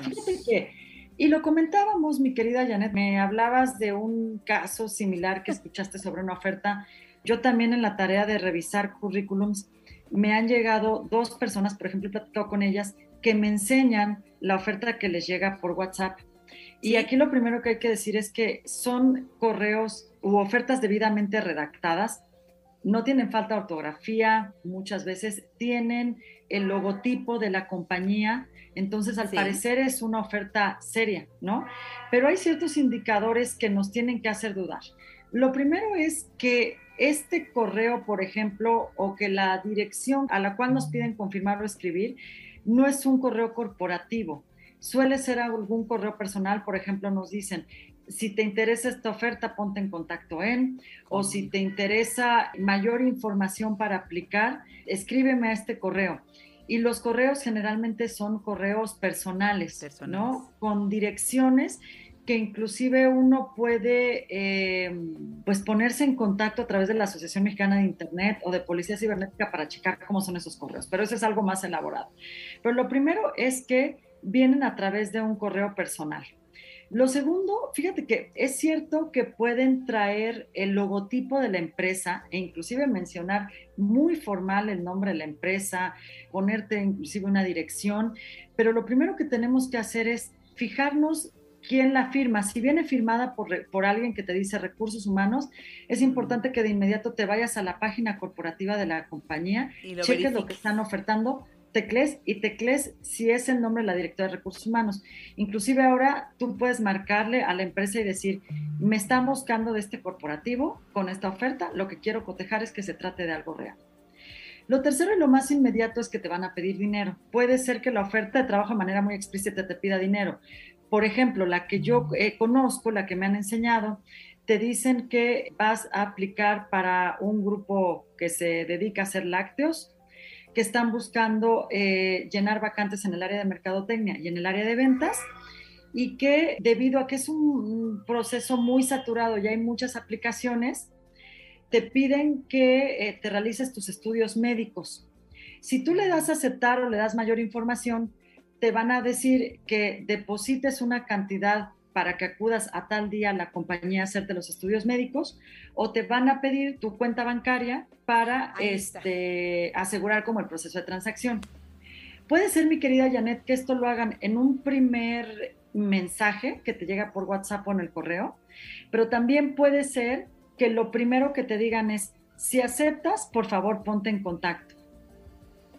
y lo comentábamos, mi querida Janet, me hablabas de un caso similar que escuchaste sobre una oferta. Yo también en la tarea de revisar currículums me han llegado dos personas, por ejemplo, he platicado con ellas, que me enseñan la oferta que les llega por WhatsApp. Y aquí lo primero que hay que decir es que son correos u ofertas debidamente redactadas, no tienen falta de ortografía, muchas veces tienen el logotipo de la compañía, entonces al parecer es una oferta seria, ¿no? Pero hay ciertos indicadores que nos tienen que hacer dudar. Lo primero es que este correo, por ejemplo, o que la dirección a la cual nos piden confirmar o escribir, no es un correo corporativo. Suele ser algún correo personal, por ejemplo, nos dicen, si te interesa esta oferta, ponte en contacto en, o si te interesa mayor información para aplicar, escríbeme a este correo. Y los correos generalmente son correos personales, ¿no? Con direcciones que inclusive uno puede eh, pues ponerse en contacto a través de la Asociación Mexicana de Internet o de Policía Cibernética para checar cómo son esos correos, pero eso es algo más elaborado. Pero lo primero es que vienen a través de un correo personal. Lo segundo, fíjate que es cierto que pueden traer el logotipo de la empresa e inclusive mencionar muy formal el nombre de la empresa, ponerte inclusive una dirección, pero lo primero que tenemos que hacer es fijarnos quién la firma. Si viene firmada por, por, alguien que te dice recursos humanos, es importante que de inmediato te vayas a la página corporativa de la compañía, cheques lo que están ofertando, y tecles si es el nombre de la directora de recursos humanos. Inclusive ahora tú puedes marcarle a la empresa y decir, me están buscando de este corporativo con esta oferta, lo que quiero cotejar es que se trate de algo real. Lo tercero y lo más inmediato es que te van a pedir dinero. Puede ser que la oferta de trabajo de manera muy explícita te pida dinero. Por ejemplo, la que yo eh, conozco, la que me han enseñado, te dicen que vas a aplicar para un grupo que se dedica a hacer lácteos que están buscando eh, llenar vacantes en el área de mercadotecnia y en el área de ventas y que debido a que es un proceso muy saturado y hay muchas aplicaciones, te piden que eh, te realices tus estudios médicos. Si tú le das a aceptar o le das mayor información, te van a decir que deposites una cantidad para que acudas a tal día a la compañía a hacerte los estudios médicos o te van a pedir tu cuenta bancaria para este, asegurar como el proceso de transacción. Puede ser, mi querida Janet, que esto lo hagan en un primer mensaje que te llega por WhatsApp o en el correo, pero también puede ser que lo primero que te digan es, si aceptas, por favor, ponte en contacto.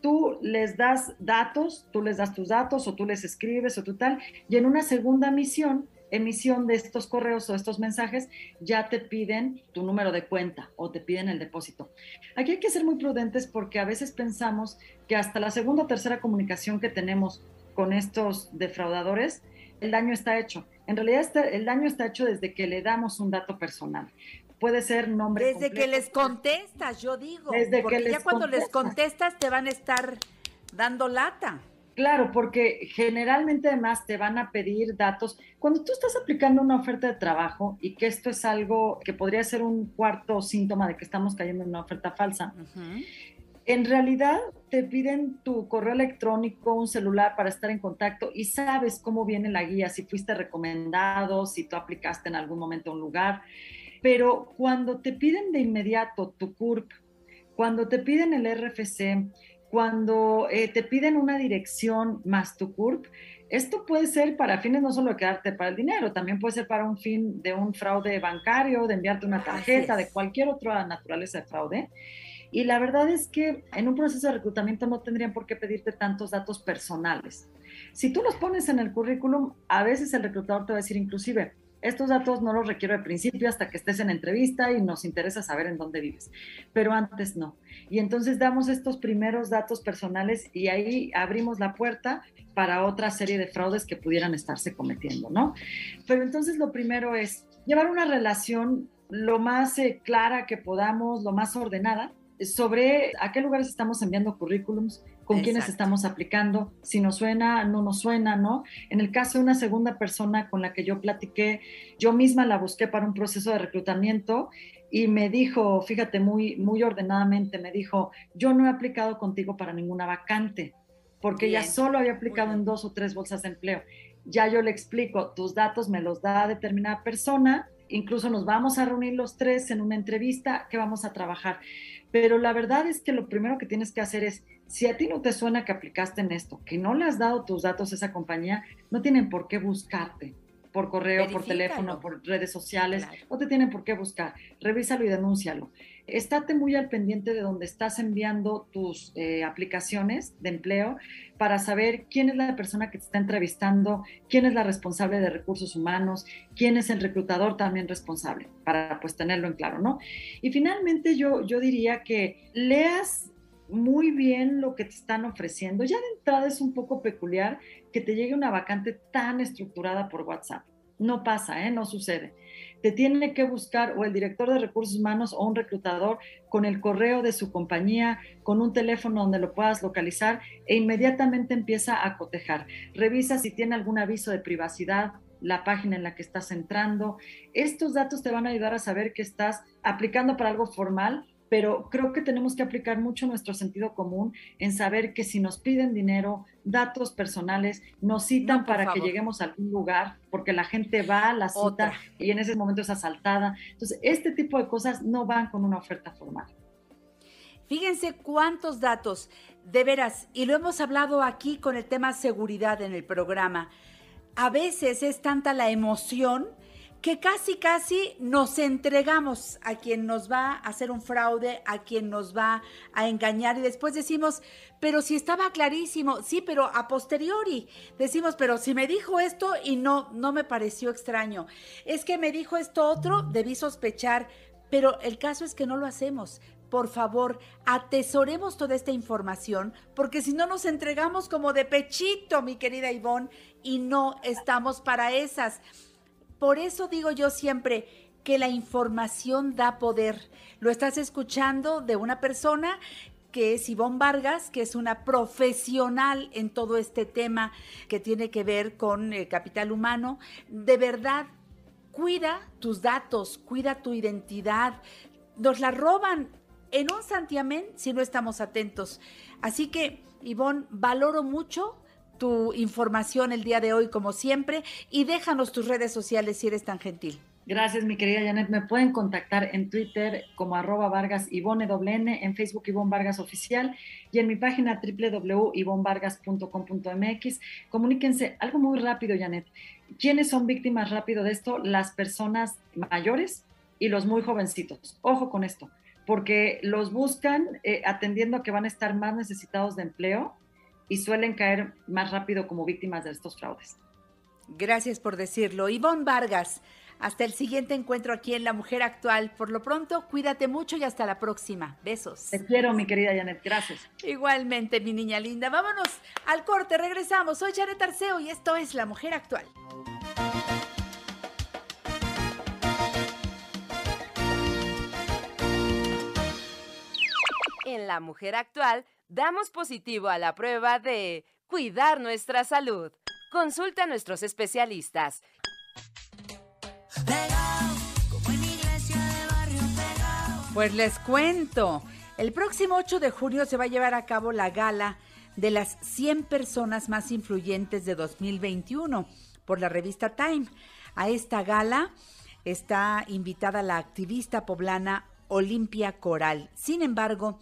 Tú les das datos, tú les das tus datos o tú les escribes o tú tal, y en una segunda misión emisión de estos correos o estos mensajes, ya te piden tu número de cuenta o te piden el depósito. Aquí hay que ser muy prudentes porque a veces pensamos que hasta la segunda o tercera comunicación que tenemos con estos defraudadores, el daño está hecho. En realidad el daño está hecho desde que le damos un dato personal. Puede ser nombre. Desde que les contestas, yo digo. Desde porque que ya cuando les contestas te van a estar dando lata. Claro, porque generalmente además te van a pedir datos. Cuando tú estás aplicando una oferta de trabajo y que esto es algo que podría ser un cuarto síntoma de que estamos cayendo en una oferta falsa, en realidad te piden tu correo electrónico, un celular para estar en contacto y sabes cómo viene la guía, si fuiste recomendado, si tú aplicaste en algún momento a un lugar. Pero cuando te piden de inmediato tu CURP, cuando te piden el RFC, cuando eh, te piden una dirección más tu CURP, esto puede ser para fines no solo de quedarte para el dinero, también puede ser para un fin de un fraude bancario, de enviarte una tarjeta, de cualquier otra naturaleza de fraude. Y la verdad es que en un proceso de reclutamiento no tendrían por qué pedirte tantos datos personales. Si tú los pones en el currículum, a veces el reclutador te va a decir inclusive, estos datos no los requiero de principio hasta que estés en entrevista y nos interesa saber en dónde vives, pero antes no. Y entonces damos estos primeros datos personales y ahí abrimos la puerta para otra serie de fraudes que pudieran estarse cometiendo, ¿no? Pero entonces lo primero es llevar una relación lo más eh, clara que podamos, lo más ordenada, sobre a qué lugares estamos enviando currículums, con quiénes estamos aplicando, si nos suena, no nos suena, ¿no? En el caso de una segunda persona con la que yo platiqué, yo misma la busqué para un proceso de reclutamiento y me dijo, fíjate, muy, muy ordenadamente, me dijo, yo no he aplicado contigo para ninguna vacante, porque ella solo había aplicado en dos o tres bolsas de empleo. Ya yo le explico, tus datos me los da determinada persona, incluso nos vamos a reunir los tres en una entrevista que vamos a trabajar. Pero la verdad es que lo primero que tienes que hacer es, si a ti no te suena que aplicaste en esto, que no le has dado tus datos a esa compañía, no tienen por qué buscarte por correo, por teléfono, por redes sociales, no te tienen por qué buscar. Revísalo y denúncialo. Estate muy al pendiente de donde estás enviando tus eh, aplicaciones de empleo para saber quién es la persona que te está entrevistando, quién es la responsable de recursos humanos, quién es el reclutador también responsable, para pues tenerlo en claro, ¿no? Y finalmente yo, yo diría que leas muy bien lo que te están ofreciendo. Ya de entrada es un poco peculiar que te llegue una vacante tan estructurada por WhatsApp. no pasa, ¿eh? no sucede. Te tiene que buscar o el director de recursos humanos o un reclutador con el correo de su compañía, con un teléfono donde lo puedas localizar e inmediatamente empieza a cotejar. Revisa si tiene algún aviso de privacidad, la página en la que estás entrando. Estos datos te van a ayudar a saber que estás aplicando para algo formal pero creo que tenemos que aplicar mucho nuestro sentido común en saber que si nos piden dinero, datos personales, nos citan para que lleguemos a algún lugar, porque la gente va a la cita y en ese momento es asaltada. Entonces, este tipo de cosas no van con una oferta formal. Fíjense cuántos datos, de veras, y lo hemos hablado aquí con el tema seguridad en el programa. A veces es tanta la emoción que casi, casi nos entregamos a quien nos va a hacer un fraude, a quien nos va a engañar y después decimos, pero si estaba clarísimo, sí, pero a posteriori decimos, pero si me dijo esto y no, no me pareció extraño, es que me dijo esto otro, debí sospechar, pero el caso es que no lo hacemos. Por favor, atesoremos toda esta información, porque si no nos entregamos como de pechito, mi querida Ivonne, y no estamos para esas. Por eso digo yo siempre que la información da poder. Lo estás escuchando de una persona que es Ivonne Vargas, que es una profesional en todo este tema que tiene que ver con el capital humano. De verdad, cuida tus datos, cuida tu identidad. Nos la roban en un santiamén si no estamos atentos. Así que, Ivonne, valoro mucho tu información el día de hoy, como siempre, y déjanos tus redes sociales si eres tan gentil. Gracias, mi querida Janet. Me pueden contactar en Twitter como arroba Vargas Ivone en Facebook Ivonne Vargas Oficial y en mi página www.ivonvargas.com.mx. Comuníquense algo muy rápido, Janet. ¿Quiénes son víctimas rápido de esto? Las personas mayores y los muy jovencitos. Ojo con esto, porque los buscan eh, atendiendo a que van a estar más necesitados de empleo y suelen caer más rápido como víctimas de estos fraudes. Gracias por decirlo. Ivonne Vargas, hasta el siguiente encuentro aquí en La Mujer Actual. Por lo pronto, cuídate mucho y hasta la próxima. Besos. Te quiero, mi querida Janet. Gracias. Igualmente, mi niña linda. Vámonos al corte, regresamos. Soy Janet Arceo y esto es La Mujer Actual. En La Mujer Actual damos positivo a la prueba de cuidar nuestra salud. Consulta a nuestros especialistas. Pues les cuento, el próximo 8 de junio se va a llevar a cabo la gala de las 100 personas más influyentes de 2021 por la revista Time. A esta gala está invitada la activista poblana Olimpia Coral. Sin embargo,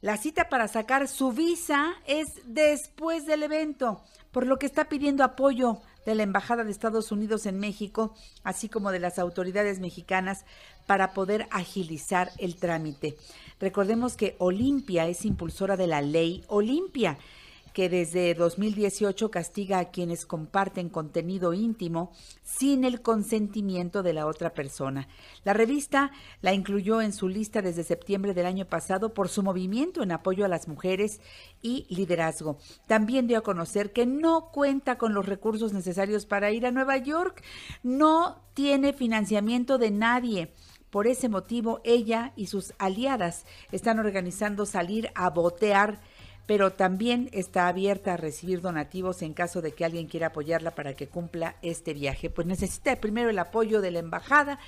la cita para sacar su visa es después del evento, por lo que está pidiendo apoyo de la Embajada de Estados Unidos en México, así como de las autoridades mexicanas, para poder agilizar el trámite. Recordemos que Olimpia es impulsora de la ley Olimpia, que desde 2018 castiga a quienes comparten contenido íntimo sin el consentimiento de la otra persona. La revista la incluyó en su lista desde septiembre del año pasado por su movimiento en apoyo a las mujeres y liderazgo. También dio a conocer que no cuenta con los recursos necesarios para ir a Nueva York, no tiene financiamiento de nadie. Por ese motivo, ella y sus aliadas están organizando salir a botear pero también está abierta a recibir donativos en caso de que alguien quiera apoyarla para que cumpla este viaje. Pues necesita primero el apoyo de la embajada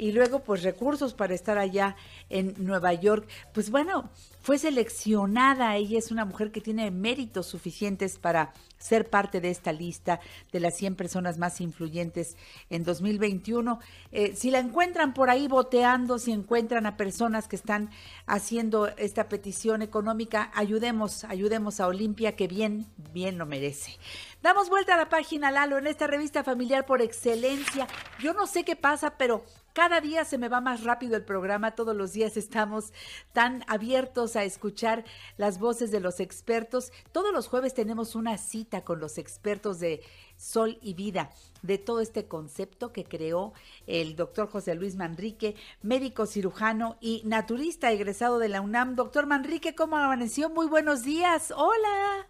y luego pues recursos para estar allá en Nueva York. Pues bueno, fue seleccionada, ella es una mujer que tiene méritos suficientes para ser parte de esta lista de las 100 personas más influyentes en 2021. Eh, si la encuentran por ahí boteando, si encuentran a personas que están haciendo esta petición económica, ayudemos, ayudemos a Olimpia, que bien, bien lo merece. Damos vuelta a la página, Lalo, en esta revista familiar por excelencia. Yo no sé qué pasa, pero cada día se me va más rápido el programa, todos los días estamos tan abiertos a escuchar las voces de los expertos. Todos los jueves tenemos una cita con los expertos de Sol y Vida, de todo este concepto que creó el doctor José Luis Manrique, médico cirujano y naturista egresado de la UNAM. Doctor Manrique, ¿cómo amaneció? Muy buenos días. Hola.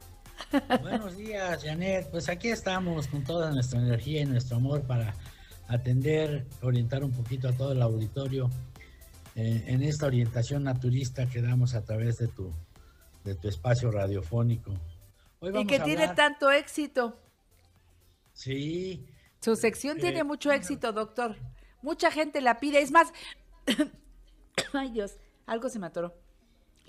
Buenos días, Janet. Pues aquí estamos con toda nuestra energía y nuestro amor para atender, orientar un poquito a todo el auditorio eh, en esta orientación naturista que damos a través de tu, de tu espacio radiofónico. y que tiene tanto éxito. Sí. Su sección eh, tiene mucho éxito, doctor. Mucha gente la pide. Es más, <coughs> ay Dios, algo se me atoró.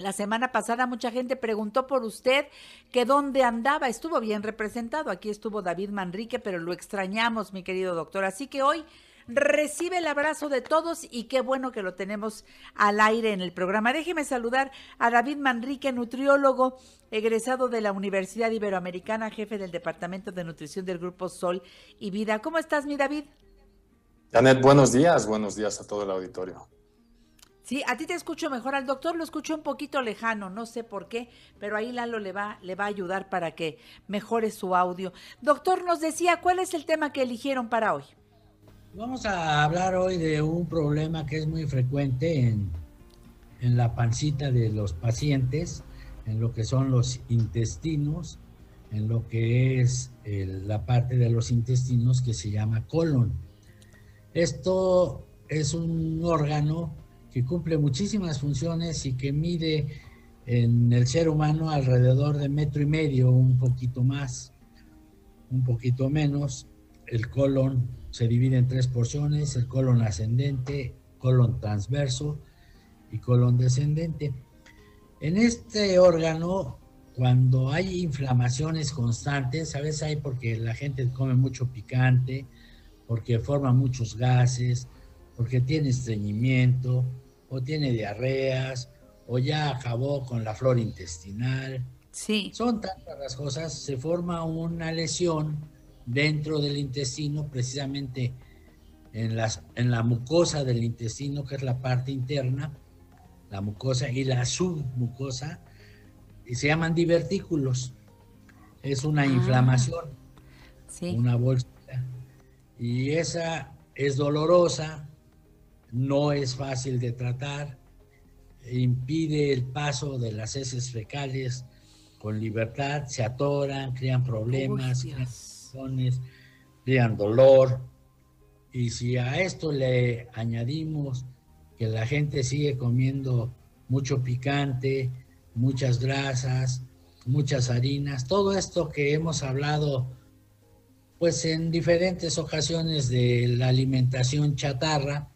La semana pasada mucha gente preguntó por usted que dónde andaba. Estuvo bien representado. Aquí estuvo David Manrique, pero lo extrañamos, mi querido doctor. Así que hoy recibe el abrazo de todos y qué bueno que lo tenemos al aire en el programa. Déjeme saludar a David Manrique, nutriólogo, egresado de la Universidad Iberoamericana, jefe del Departamento de Nutrición del Grupo Sol y Vida. ¿Cómo estás, mi David? Janet, buenos días, buenos días a todo el auditorio. Sí, a ti te escucho mejor, al doctor lo escucho un poquito lejano, no sé por qué, pero ahí Lalo le va, le va a ayudar para que mejore su audio. Doctor, nos decía, ¿cuál es el tema que eligieron para hoy? Vamos a hablar hoy de un problema que es muy frecuente en, en la pancita de los pacientes, en lo que son los intestinos, en lo que es la parte de los intestinos que se llama colon. Esto es un órgano que cumple muchísimas funciones y que mide en el ser humano alrededor de metro y medio, un poquito más, un poquito menos. El colon se divide en tres porciones, el colon ascendente, colon transverso y colon descendente. En este órgano, cuando hay inflamaciones constantes, a veces hay porque la gente come mucho picante, porque forma muchos gases, porque tiene estreñimiento, o tiene diarreas, o ya acabó con la flora intestinal. Sí. Son tantas las cosas, se forma una lesión dentro del intestino, precisamente en, las, en la mucosa del intestino, que es la parte interna, la mucosa y la submucosa, y se llaman divertículos. Es una ah. inflamación, una bolsa, y esa es dolorosa, no es fácil de tratar, impide el paso de las heces fecales con libertad, se atoran, crean problemas, crean dolor. Y si a esto le añadimos que la gente sigue comiendo mucho picante, muchas grasas, muchas harinas, todo esto que hemos hablado pues en diferentes ocasiones de la alimentación chatarra,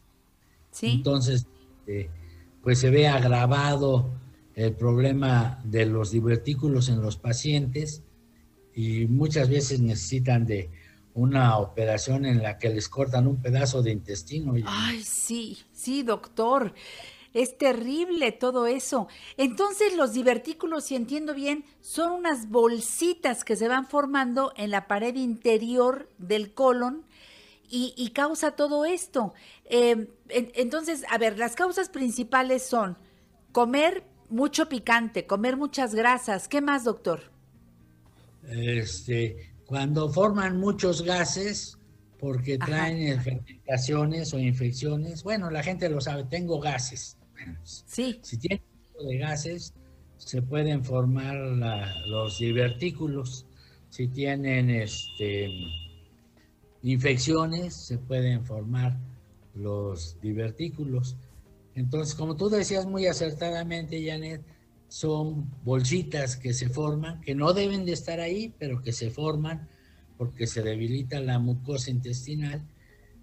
entonces, eh, pues se ve agravado el problema de los divertículos en los pacientes y muchas veces necesitan de una operación en la que les cortan un pedazo de intestino. Ay, sí, sí, doctor. Es terrible todo eso. Entonces los divertículos, si entiendo bien, son unas bolsitas que se van formando en la pared interior del colon y, causa todo esto. Em, entonces, a ver, las causas principales son comer mucho picante, comer muchas grasas. ¿Qué más, doctor? Este, cuando forman muchos gases, porque traen fermentaciones o infecciones, bueno, la gente lo sabe, tengo gases. Sí. Si tienen de gases, se pueden formar los divertículos. Si tienen este infecciones, se pueden formar los divertículos. Entonces, como tú decías muy acertadamente, Janet, son bolsitas que se forman, que no deben de estar ahí, pero que se forman porque se debilita la mucosa intestinal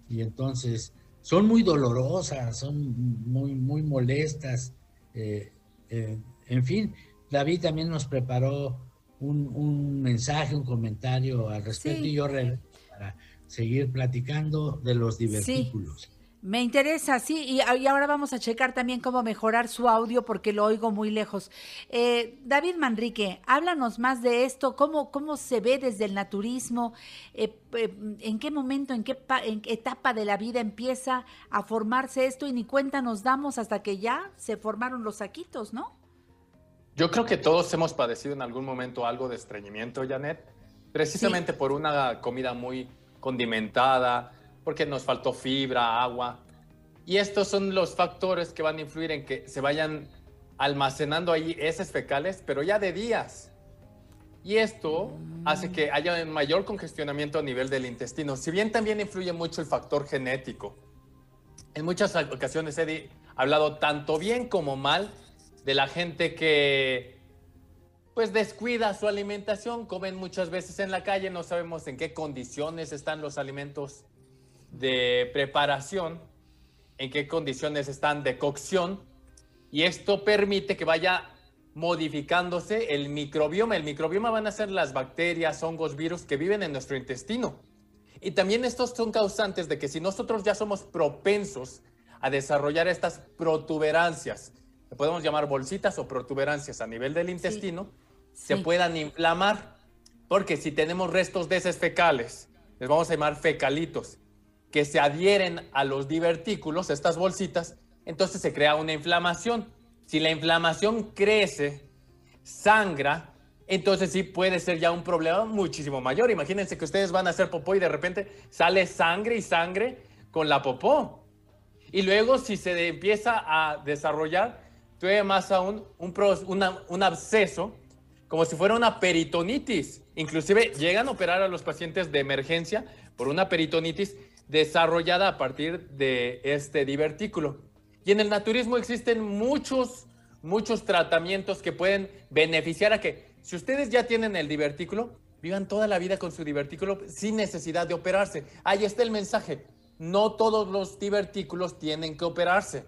y entonces son muy dolorosas, son muy, muy molestas. Eh, eh, en fin, David también nos preparó un, mensaje, un comentario al respecto y yo para seguir platicando de los divertículos. Me interesa, sí, y, ahora vamos a checar también cómo mejorar su audio porque lo oigo muy lejos. Eh, David Manrique, háblanos más de esto, cómo, cómo se ve desde el naturismo, eh, eh, en qué momento, en qué, en qué etapa de la vida empieza a formarse esto y ni cuenta nos damos hasta que ya se formaron los saquitos, ¿no? Yo creo que todos hemos padecido en algún momento algo de estreñimiento, Janet, precisamente por una comida muy condimentada, porque nos faltó fibra, agua. Y estos son los factores que van a influir en que se vayan almacenando ahí heces fecales, pero ya de días. y esto hace que haya un mayor congestionamiento a nivel del intestino. Si bien también influye mucho el factor genético. En muchas ocasiones he hablado tanto bien como mal de la gente que pues descuida su alimentación, comen muchas veces en la calle, no sabemos en qué condiciones están los alimentos de preparación, en qué condiciones están de cocción, y esto permite que vaya modificándose el microbioma. El microbioma van a ser las bacterias, hongos, virus que viven en nuestro intestino. Y también estos son causantes de que si nosotros ya somos propensos a desarrollar estas protuberancias, que podemos llamar bolsitas o protuberancias a nivel del intestino, se puedan inflamar. Porque si tenemos restos de heces fecales, les vamos a llamar fecalitos, que se adhieren a los divertículos, estas bolsitas, entonces se crea una inflamación. Si la inflamación crece, sangra, entonces sí puede ser ya un problema muchísimo mayor. Imagínense que ustedes van a hacer popó y de repente sale sangre y sangre con la popó. Y luego si se empieza a desarrollar, todavía más aún, un, un absceso, como si fuera una peritonitis. Inclusive llegan a operar a los pacientes de emergencia por una peritonitis desarrollada a partir de este divertículo. Y en el naturismo existen muchos, muchos tratamientos que pueden beneficiar a que, si ustedes ya tienen el divertículo, vivan toda la vida con su divertículo sin necesidad de operarse. Ahí está el mensaje. No todos los divertículos tienen que operarse.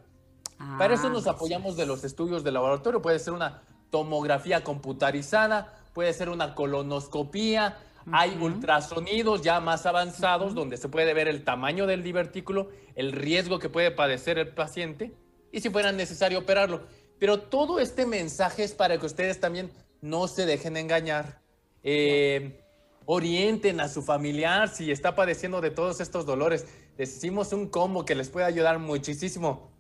Para eso nos ah, apoyamos de los estudios de laboratorio. Puede ser una tomografía computarizada, puede ser una colonoscopía, hay ultrasonidos ya más avanzados donde se puede ver el tamaño del divertículo, el riesgo que puede padecer el paciente y si fuera necesario operarlo. Pero todo este mensaje es para que ustedes también no se dejen engañar. Eh, orienten a su familiar si está padeciendo de todos estos dolores. Les hicimos un combo que les puede ayudar muchísimo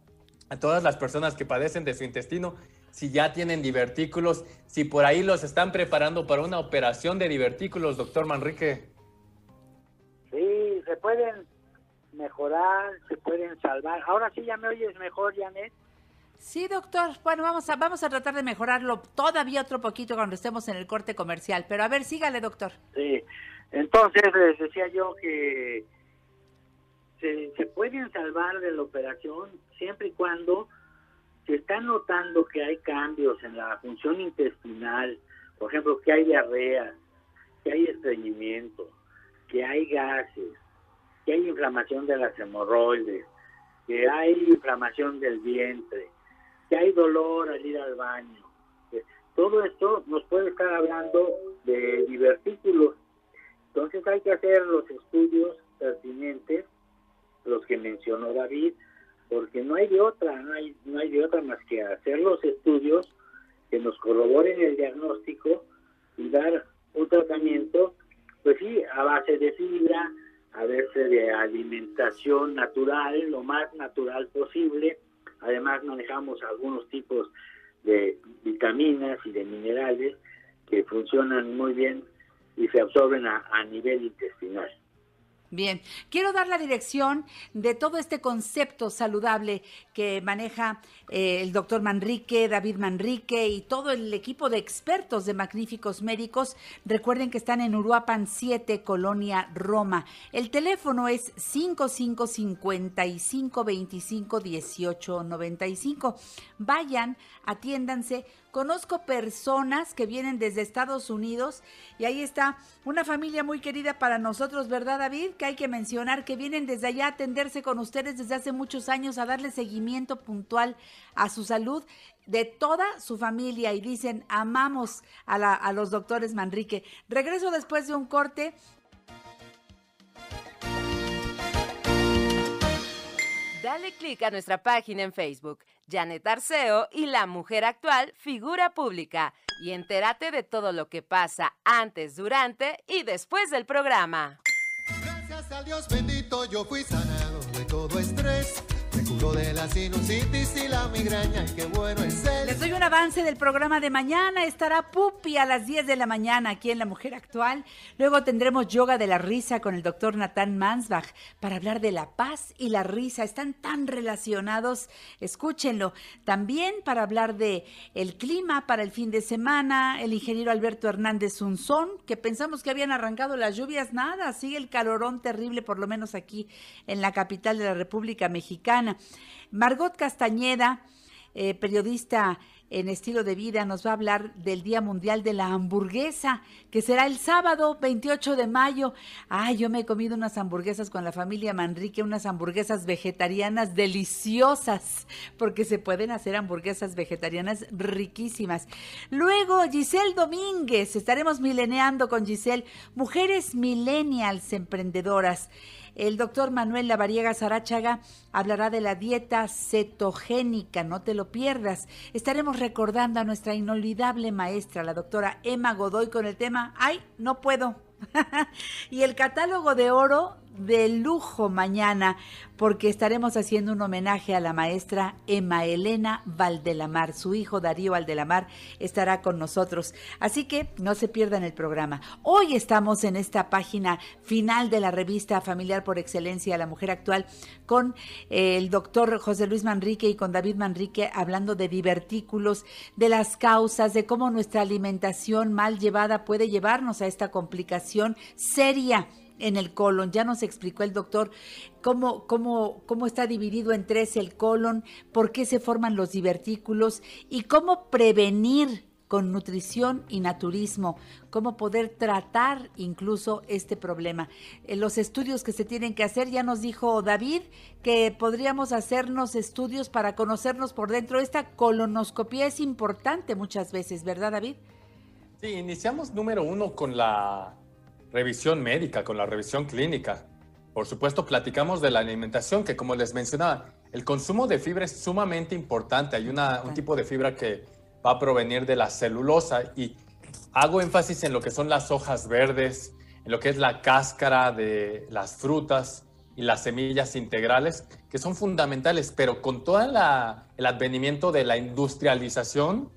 a todas las personas que padecen de su intestino si ya tienen divertículos, si por ahí los están preparando para una operación de divertículos, doctor Manrique. Sí, se pueden mejorar, se pueden salvar. Ahora sí ya me oyes mejor, Janet. Sí, doctor. Bueno, vamos a, vamos a tratar de mejorarlo todavía otro poquito cuando estemos en el corte comercial. Pero a ver, sígale, doctor. Sí, entonces les decía yo que se, se pueden salvar de la operación siempre y cuando se está notando que hay cambios en la función intestinal, por ejemplo, que hay diarrea, que hay estreñimiento, que hay gases, que hay inflamación de las hemorroides, que hay inflamación del vientre, que hay dolor al ir al baño. Todo esto nos puede estar hablando de divertículos. Entonces hay que hacer los estudios pertinentes, los que mencionó David, porque no hay de otra, no hay, no hay de otra más que hacer los estudios que nos corroboren el diagnóstico y dar un tratamiento, pues sí, a base de fibra, a base de alimentación natural, lo más natural posible. Además manejamos algunos tipos de vitaminas y de minerales que funcionan muy bien y se absorben a nivel intestinal. Bien, quiero dar la dirección de todo este concepto saludable que maneja eh, el doctor Manrique, David Manrique y todo el equipo de expertos de magníficos médicos. Recuerden que están en Uruapan 7, Colonia Roma. El teléfono es 5555 25 18 95. Vayan, atiéndanse Conozco personas que vienen desde Estados Unidos y ahí está una familia muy querida para nosotros, ¿verdad David? Que hay que mencionar que vienen desde allá a atenderse con ustedes desde hace muchos años, a darle seguimiento puntual a su salud de toda su familia y dicen, amamos a, los doctores Manrique. Regreso después de un corte. Dale clic a nuestra página en Facebook Janet Arceo y la mujer actual, figura pública. Y entérate de todo lo que pasa antes, durante y después del programa. Gracias al Dios bendito yo fui sanado de todo estrés de la sinusitis y la migraña, qué bueno es Les doy un avance del programa de mañana. Estará Pupi a las 10 de la mañana aquí en La Mujer Actual. Luego tendremos yoga de la risa con el doctor Natán Mansbach para hablar de la paz y la risa. Están tan relacionados. Escúchenlo. También para hablar de el clima para el fin de semana, el ingeniero Alberto Hernández Unzón, que pensamos que habían arrancado las lluvias. Nada, sigue el calorón terrible, por lo menos aquí en la capital de la República Mexicana. Margot Castañeda, eh, periodista en estilo de vida, nos va a hablar del Día Mundial de la Hamburguesa, que será el sábado 28 de mayo. Ay, yo me he comido unas hamburguesas con la familia Manrique, unas hamburguesas vegetarianas deliciosas, porque se pueden hacer hamburguesas vegetarianas riquísimas. Luego, Giselle Domínguez, estaremos mileneando con Giselle, mujeres millennials emprendedoras. El doctor Manuel Lavariega Sarachaga hablará de la dieta cetogénica, no te lo pierdas. Estaremos recordando a nuestra inolvidable maestra, la doctora Emma Godoy, con el tema Ay, no puedo. <laughs> y el catálogo de oro de lujo mañana porque estaremos haciendo un homenaje a la maestra Emma Elena Valdelamar. Su hijo Darío Valdelamar estará con nosotros. Así que no se pierdan el programa. Hoy estamos en esta página final de la revista Familiar por Excelencia, La Mujer Actual, con eh, el doctor José Luis Manrique y con David Manrique hablando de divertículos, de las causas, de cómo nuestra alimentación mal llevada puede llevarnos a esta complicación seria en el colon. Ya nos explicó el doctor cómo, cómo, cómo está dividido en tres el colon, por qué se forman los divertículos y cómo prevenir con nutrición y naturismo, cómo poder tratar incluso este problema. En los estudios que se tienen que hacer, ya nos dijo David que podríamos hacernos estudios para conocernos por dentro. Esta colonoscopía es importante muchas veces, ¿verdad David? Sí, iniciamos número uno con la revisión médica, con la revisión clínica. Por supuesto, platicamos de la alimentación, que como les mencionaba, el consumo de fibra es sumamente importante. Hay una, un tipo de fibra que va a provenir de la celulosa y hago énfasis en lo que son las hojas verdes, en lo que es la cáscara de las frutas y las semillas integrales, que son fundamentales, pero con todo el advenimiento de la industrialización,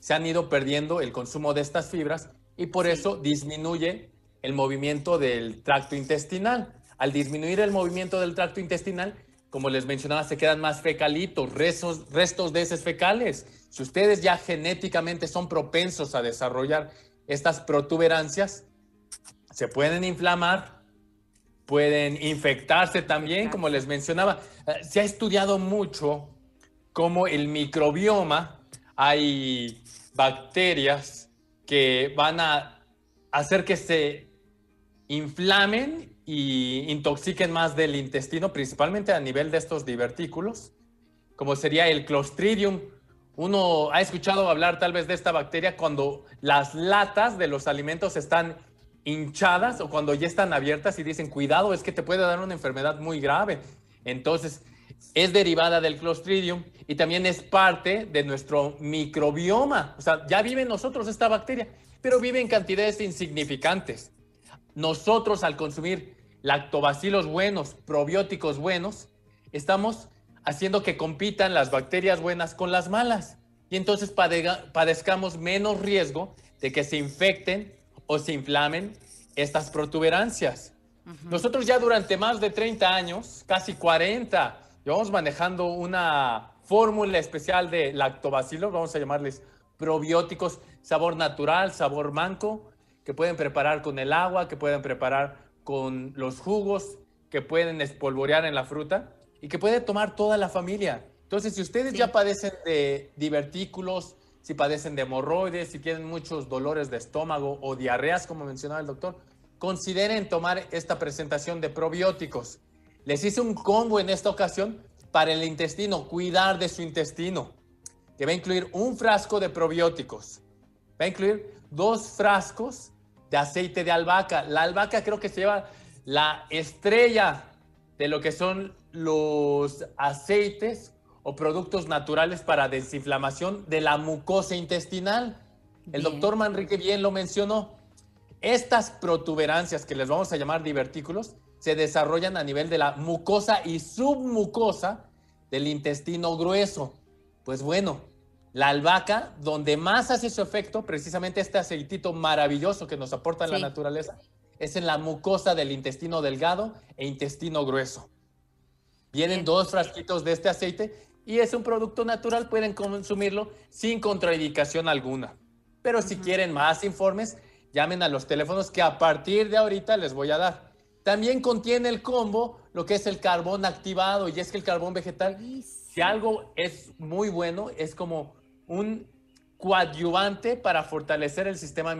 se han ido perdiendo el consumo de estas fibras y por eso disminuye el movimiento del tracto intestinal. Al disminuir el movimiento del tracto intestinal, como les mencionaba, se quedan más fecalitos, restos, restos de heces fecales. Si ustedes ya genéticamente son propensos a desarrollar estas protuberancias, se pueden inflamar, pueden infectarse también, como les mencionaba. Eh, se ha estudiado mucho cómo el microbioma, hay bacterias que van a hacer que se inflamen y intoxiquen más del intestino, principalmente a nivel de estos divertículos, como sería el Clostridium. Uno ha escuchado hablar tal vez de esta bacteria cuando las latas de los alimentos están hinchadas o cuando ya están abiertas y dicen, cuidado, es que te puede dar una enfermedad muy grave. Entonces, es derivada del Clostridium y también es parte de nuestro microbioma. O sea, ya vive nosotros esta bacteria, pero vive en cantidades insignificantes nosotros al consumir lactobacilos buenos, probióticos buenos, estamos haciendo que compitan las bacterias buenas con las malas. Y entonces padezcamos menos riesgo de que se infecten o se inflamen estas protuberancias. Nosotros ya durante más de 30 años, casi 40, llevamos manejando una fórmula especial de lactobacilos, vamos a llamarles probióticos, sabor natural, sabor manco, que pueden preparar con el agua, que pueden preparar con los jugos, que pueden espolvorear en la fruta y que puede tomar toda la familia. Entonces, si ustedes ya padecen de divertículos, si padecen de hemorroides, si tienen muchos dolores de estómago o diarreas, como mencionaba el doctor, consideren tomar esta presentación de probióticos. Les hice un combo en esta ocasión para el intestino, cuidar de su intestino, que va a incluir un frasco de probióticos, va a incluir dos frascos de aceite de albahaca. La albahaca creo que se lleva la estrella de lo que son los aceites o productos naturales para desinflamación de la mucosa intestinal. El doctor Manrique bien lo mencionó. Estas protuberancias que les vamos a llamar divertículos se desarrollan a nivel de la mucosa y submucosa del intestino grueso. Pues bueno, la albahaca, donde más hace su efecto, precisamente este aceitito maravilloso que nos aporta la naturaleza, es en la mucosa del intestino delgado e intestino grueso. Vienen dos frasquitos de este aceite y es un producto natural, pueden consumirlo sin contraindicación alguna. Pero si quieren más informes, llamen a los teléfonos que a partir de ahorita les voy a dar. También contiene el combo lo que es el carbón activado y es que el carbón vegetal, si algo es muy bueno, es como un coadyuvante para fortalecer el sistema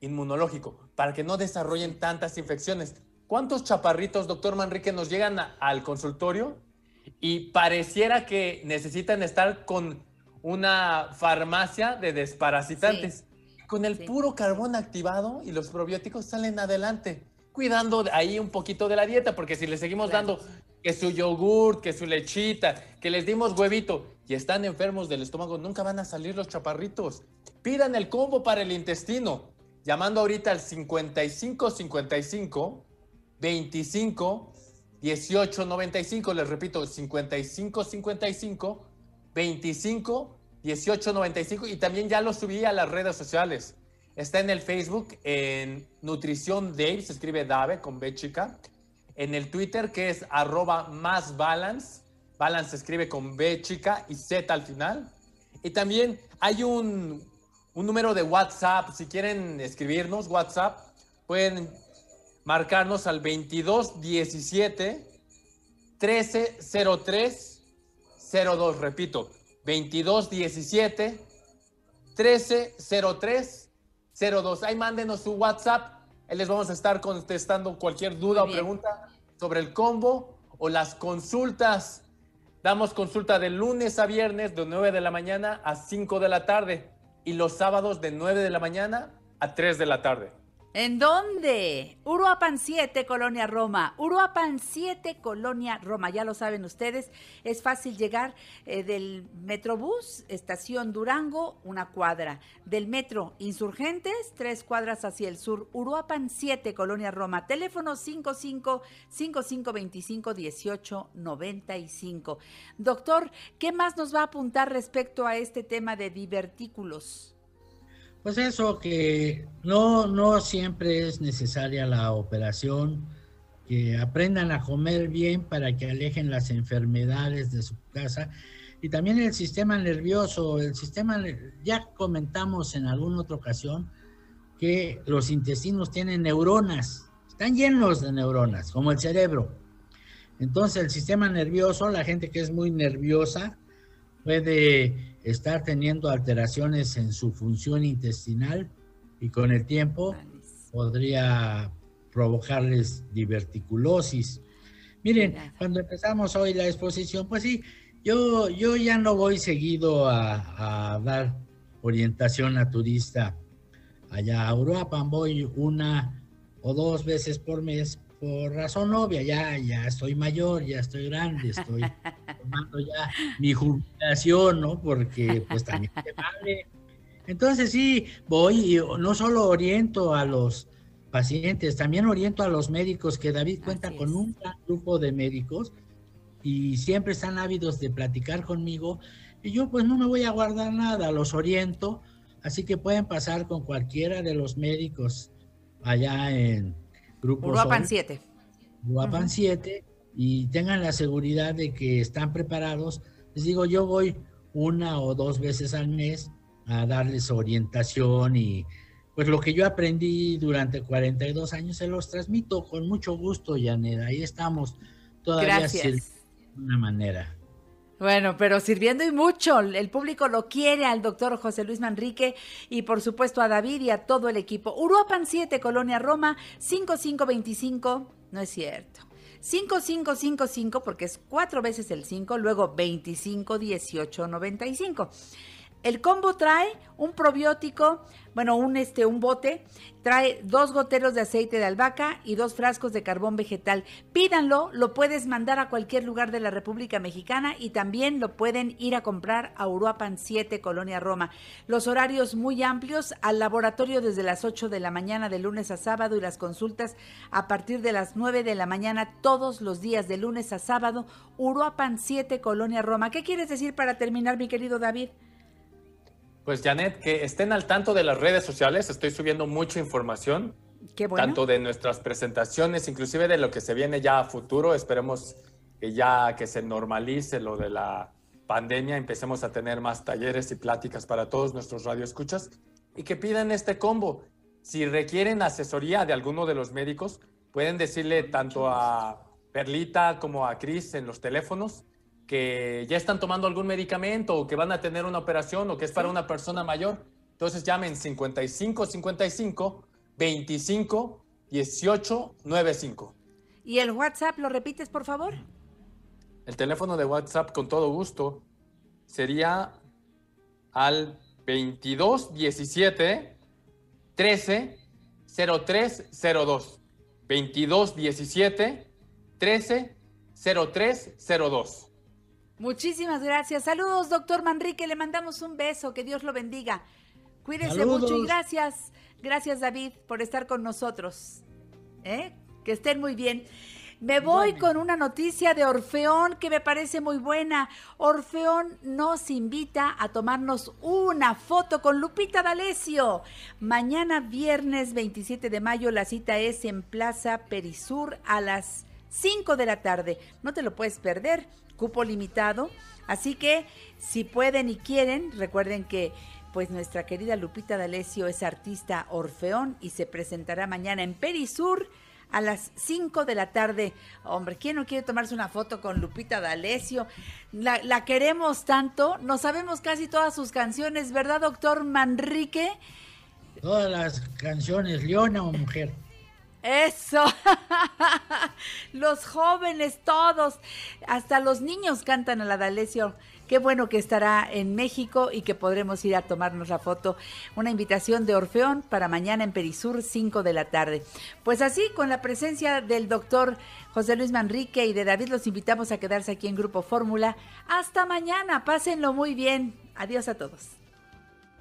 inmunológico, para que no desarrollen tantas infecciones. ¿Cuántos chaparritos, doctor Manrique, nos llegan al consultorio y pareciera que necesitan estar con una farmacia de desparasitantes? con el puro carbón activado y los probióticos salen adelante, cuidando ahí un poquito de la dieta, porque si les seguimos dando que su yogur, que su lechita, que les dimos huevito y están enfermos del estómago, nunca van a salir los chaparritos. Pidan el combo para el intestino, llamando ahorita al 55 55 25 18 95, les repito, 55 55 25 1895 y también ya lo subí a las redes sociales. Está en el Facebook en Nutrición Dave, se escribe Dave con B chica. En el Twitter que es arroba más balance, balance se escribe con B chica y Z al final. Y también hay un, un número de WhatsApp, si quieren escribirnos WhatsApp, pueden marcarnos al 2217 1303 02, repito, 2217 1303 02. Ahí mándenos su WhatsApp. Ahí les vamos a estar contestando cualquier duda o pregunta sobre el combo o las consultas. Damos consulta de lunes a viernes de 9 de la mañana a 5 de la tarde y los sábados de 9 de la mañana a 3 de la tarde. ¿En dónde? Uruapan 7, Colonia Roma. Uruapan 7, Colonia Roma. Ya lo saben ustedes, es fácil llegar eh, del Metrobús, estación Durango, una cuadra. Del Metro Insurgentes, tres cuadras hacia el sur. Uruapan 7, Colonia Roma. Teléfono 55 5525 1895. Doctor, ¿qué más nos va a apuntar respecto a este tema de divertículos? Pues eso, que no, no siempre es necesaria la operación, que aprendan a comer bien para que alejen las enfermedades de su casa. Y también el sistema nervioso, el sistema, ya comentamos en alguna otra ocasión que los intestinos tienen neuronas, están llenos de neuronas, como el cerebro. Entonces el sistema nervioso, la gente que es muy nerviosa, puede estar teniendo alteraciones en su función intestinal y con el tiempo podría provocarles diverticulosis. Miren, cuando empezamos hoy la exposición, pues sí, yo, yo ya no voy seguido a, a dar orientación a turista allá a Uruapan, voy una o dos veces por mes por razón obvia, ya, ya estoy mayor, ya estoy grande, estoy tomando ya mi jubilación, ¿no? Porque pues también vale. Entonces sí, voy y no solo oriento a los pacientes, también oriento a los médicos, que David cuenta con un gran grupo de médicos y siempre están ávidos de platicar conmigo y yo pues no me voy a guardar nada, los oriento, así que pueden pasar con cualquiera de los médicos allá en Grupo Uruapan 7. Uruapan 7 y tengan la seguridad de que están preparados. Les digo, yo voy una o dos veces al mes a darles orientación y pues lo que yo aprendí durante 42 años se los transmito con mucho gusto, Janet. Ahí estamos todavía de una manera. Bueno, pero sirviendo y mucho. El público lo quiere al doctor José Luis Manrique y por supuesto a David y a todo el equipo. Uruapan 7, Colonia Roma, 5525. No es cierto. 5555 porque es cuatro veces el 5, luego 25 18 95. El combo trae un probiótico, bueno, un este un bote, trae dos goteros de aceite de albahaca y dos frascos de carbón vegetal. Pídanlo, lo puedes mandar a cualquier lugar de la República Mexicana y también lo pueden ir a comprar a Uruapan 7, Colonia Roma. Los horarios muy amplios, al laboratorio desde las 8 de la mañana de lunes a sábado y las consultas a partir de las 9 de la mañana todos los días de lunes a sábado, Uruapan 7, Colonia Roma. ¿Qué quieres decir para terminar, mi querido David? Pues Janet, que estén al tanto de las redes sociales, estoy subiendo mucha información. Tanto de nuestras presentaciones, inclusive de lo que se viene ya a futuro. Esperemos que ya que se normalice lo de la pandemia, empecemos a tener más talleres y pláticas para todos nuestros radioescuchas y que pidan este combo. Si requieren asesoría de alguno de los médicos, pueden decirle tanto a Perlita como a Cris en los teléfonos que ya están tomando algún medicamento o que van a tener una operación o que es para una persona mayor. Entonces llamen 55 55 25 18 95. ¿Y el WhatsApp lo repites, por favor? El teléfono de WhatsApp con todo gusto sería al 22 17 13 03 02. 22 17 13 03 02. Muchísimas gracias. Saludos, doctor Manrique. Le mandamos un beso. Que Dios lo bendiga. Cuídese mucho y gracias. Gracias, David, por estar con nosotros. ¿Eh? Que estén muy bien. Me voy con una noticia de Orfeón que me parece muy buena. Orfeón nos invita a tomarnos una foto con Lupita D'Alessio. Mañana viernes 27 de mayo la cita es en Plaza Perisur a las 5 de la tarde. No te lo puedes perder cupo limitado. Así que si pueden y quieren, recuerden que pues nuestra querida Lupita D'Alessio es artista orfeón y se presentará mañana en Perisur a las 5 de la tarde. Hombre, ¿quién no quiere tomarse una foto con Lupita D'Alessio? La, la queremos tanto, no sabemos casi todas sus canciones, ¿verdad, doctor Manrique? Todas las canciones, Leona o mujer. Eso. <laughs> los jóvenes, todos, hasta los niños cantan a la D'Alessio. Qué bueno que estará en México y que podremos ir a tomarnos la foto. Una invitación de Orfeón para mañana en Perisur, 5 de la tarde. Pues así, con la presencia del doctor José Luis Manrique y de David, los invitamos a quedarse aquí en Grupo Fórmula. Hasta mañana, pásenlo muy bien. Adiós a todos.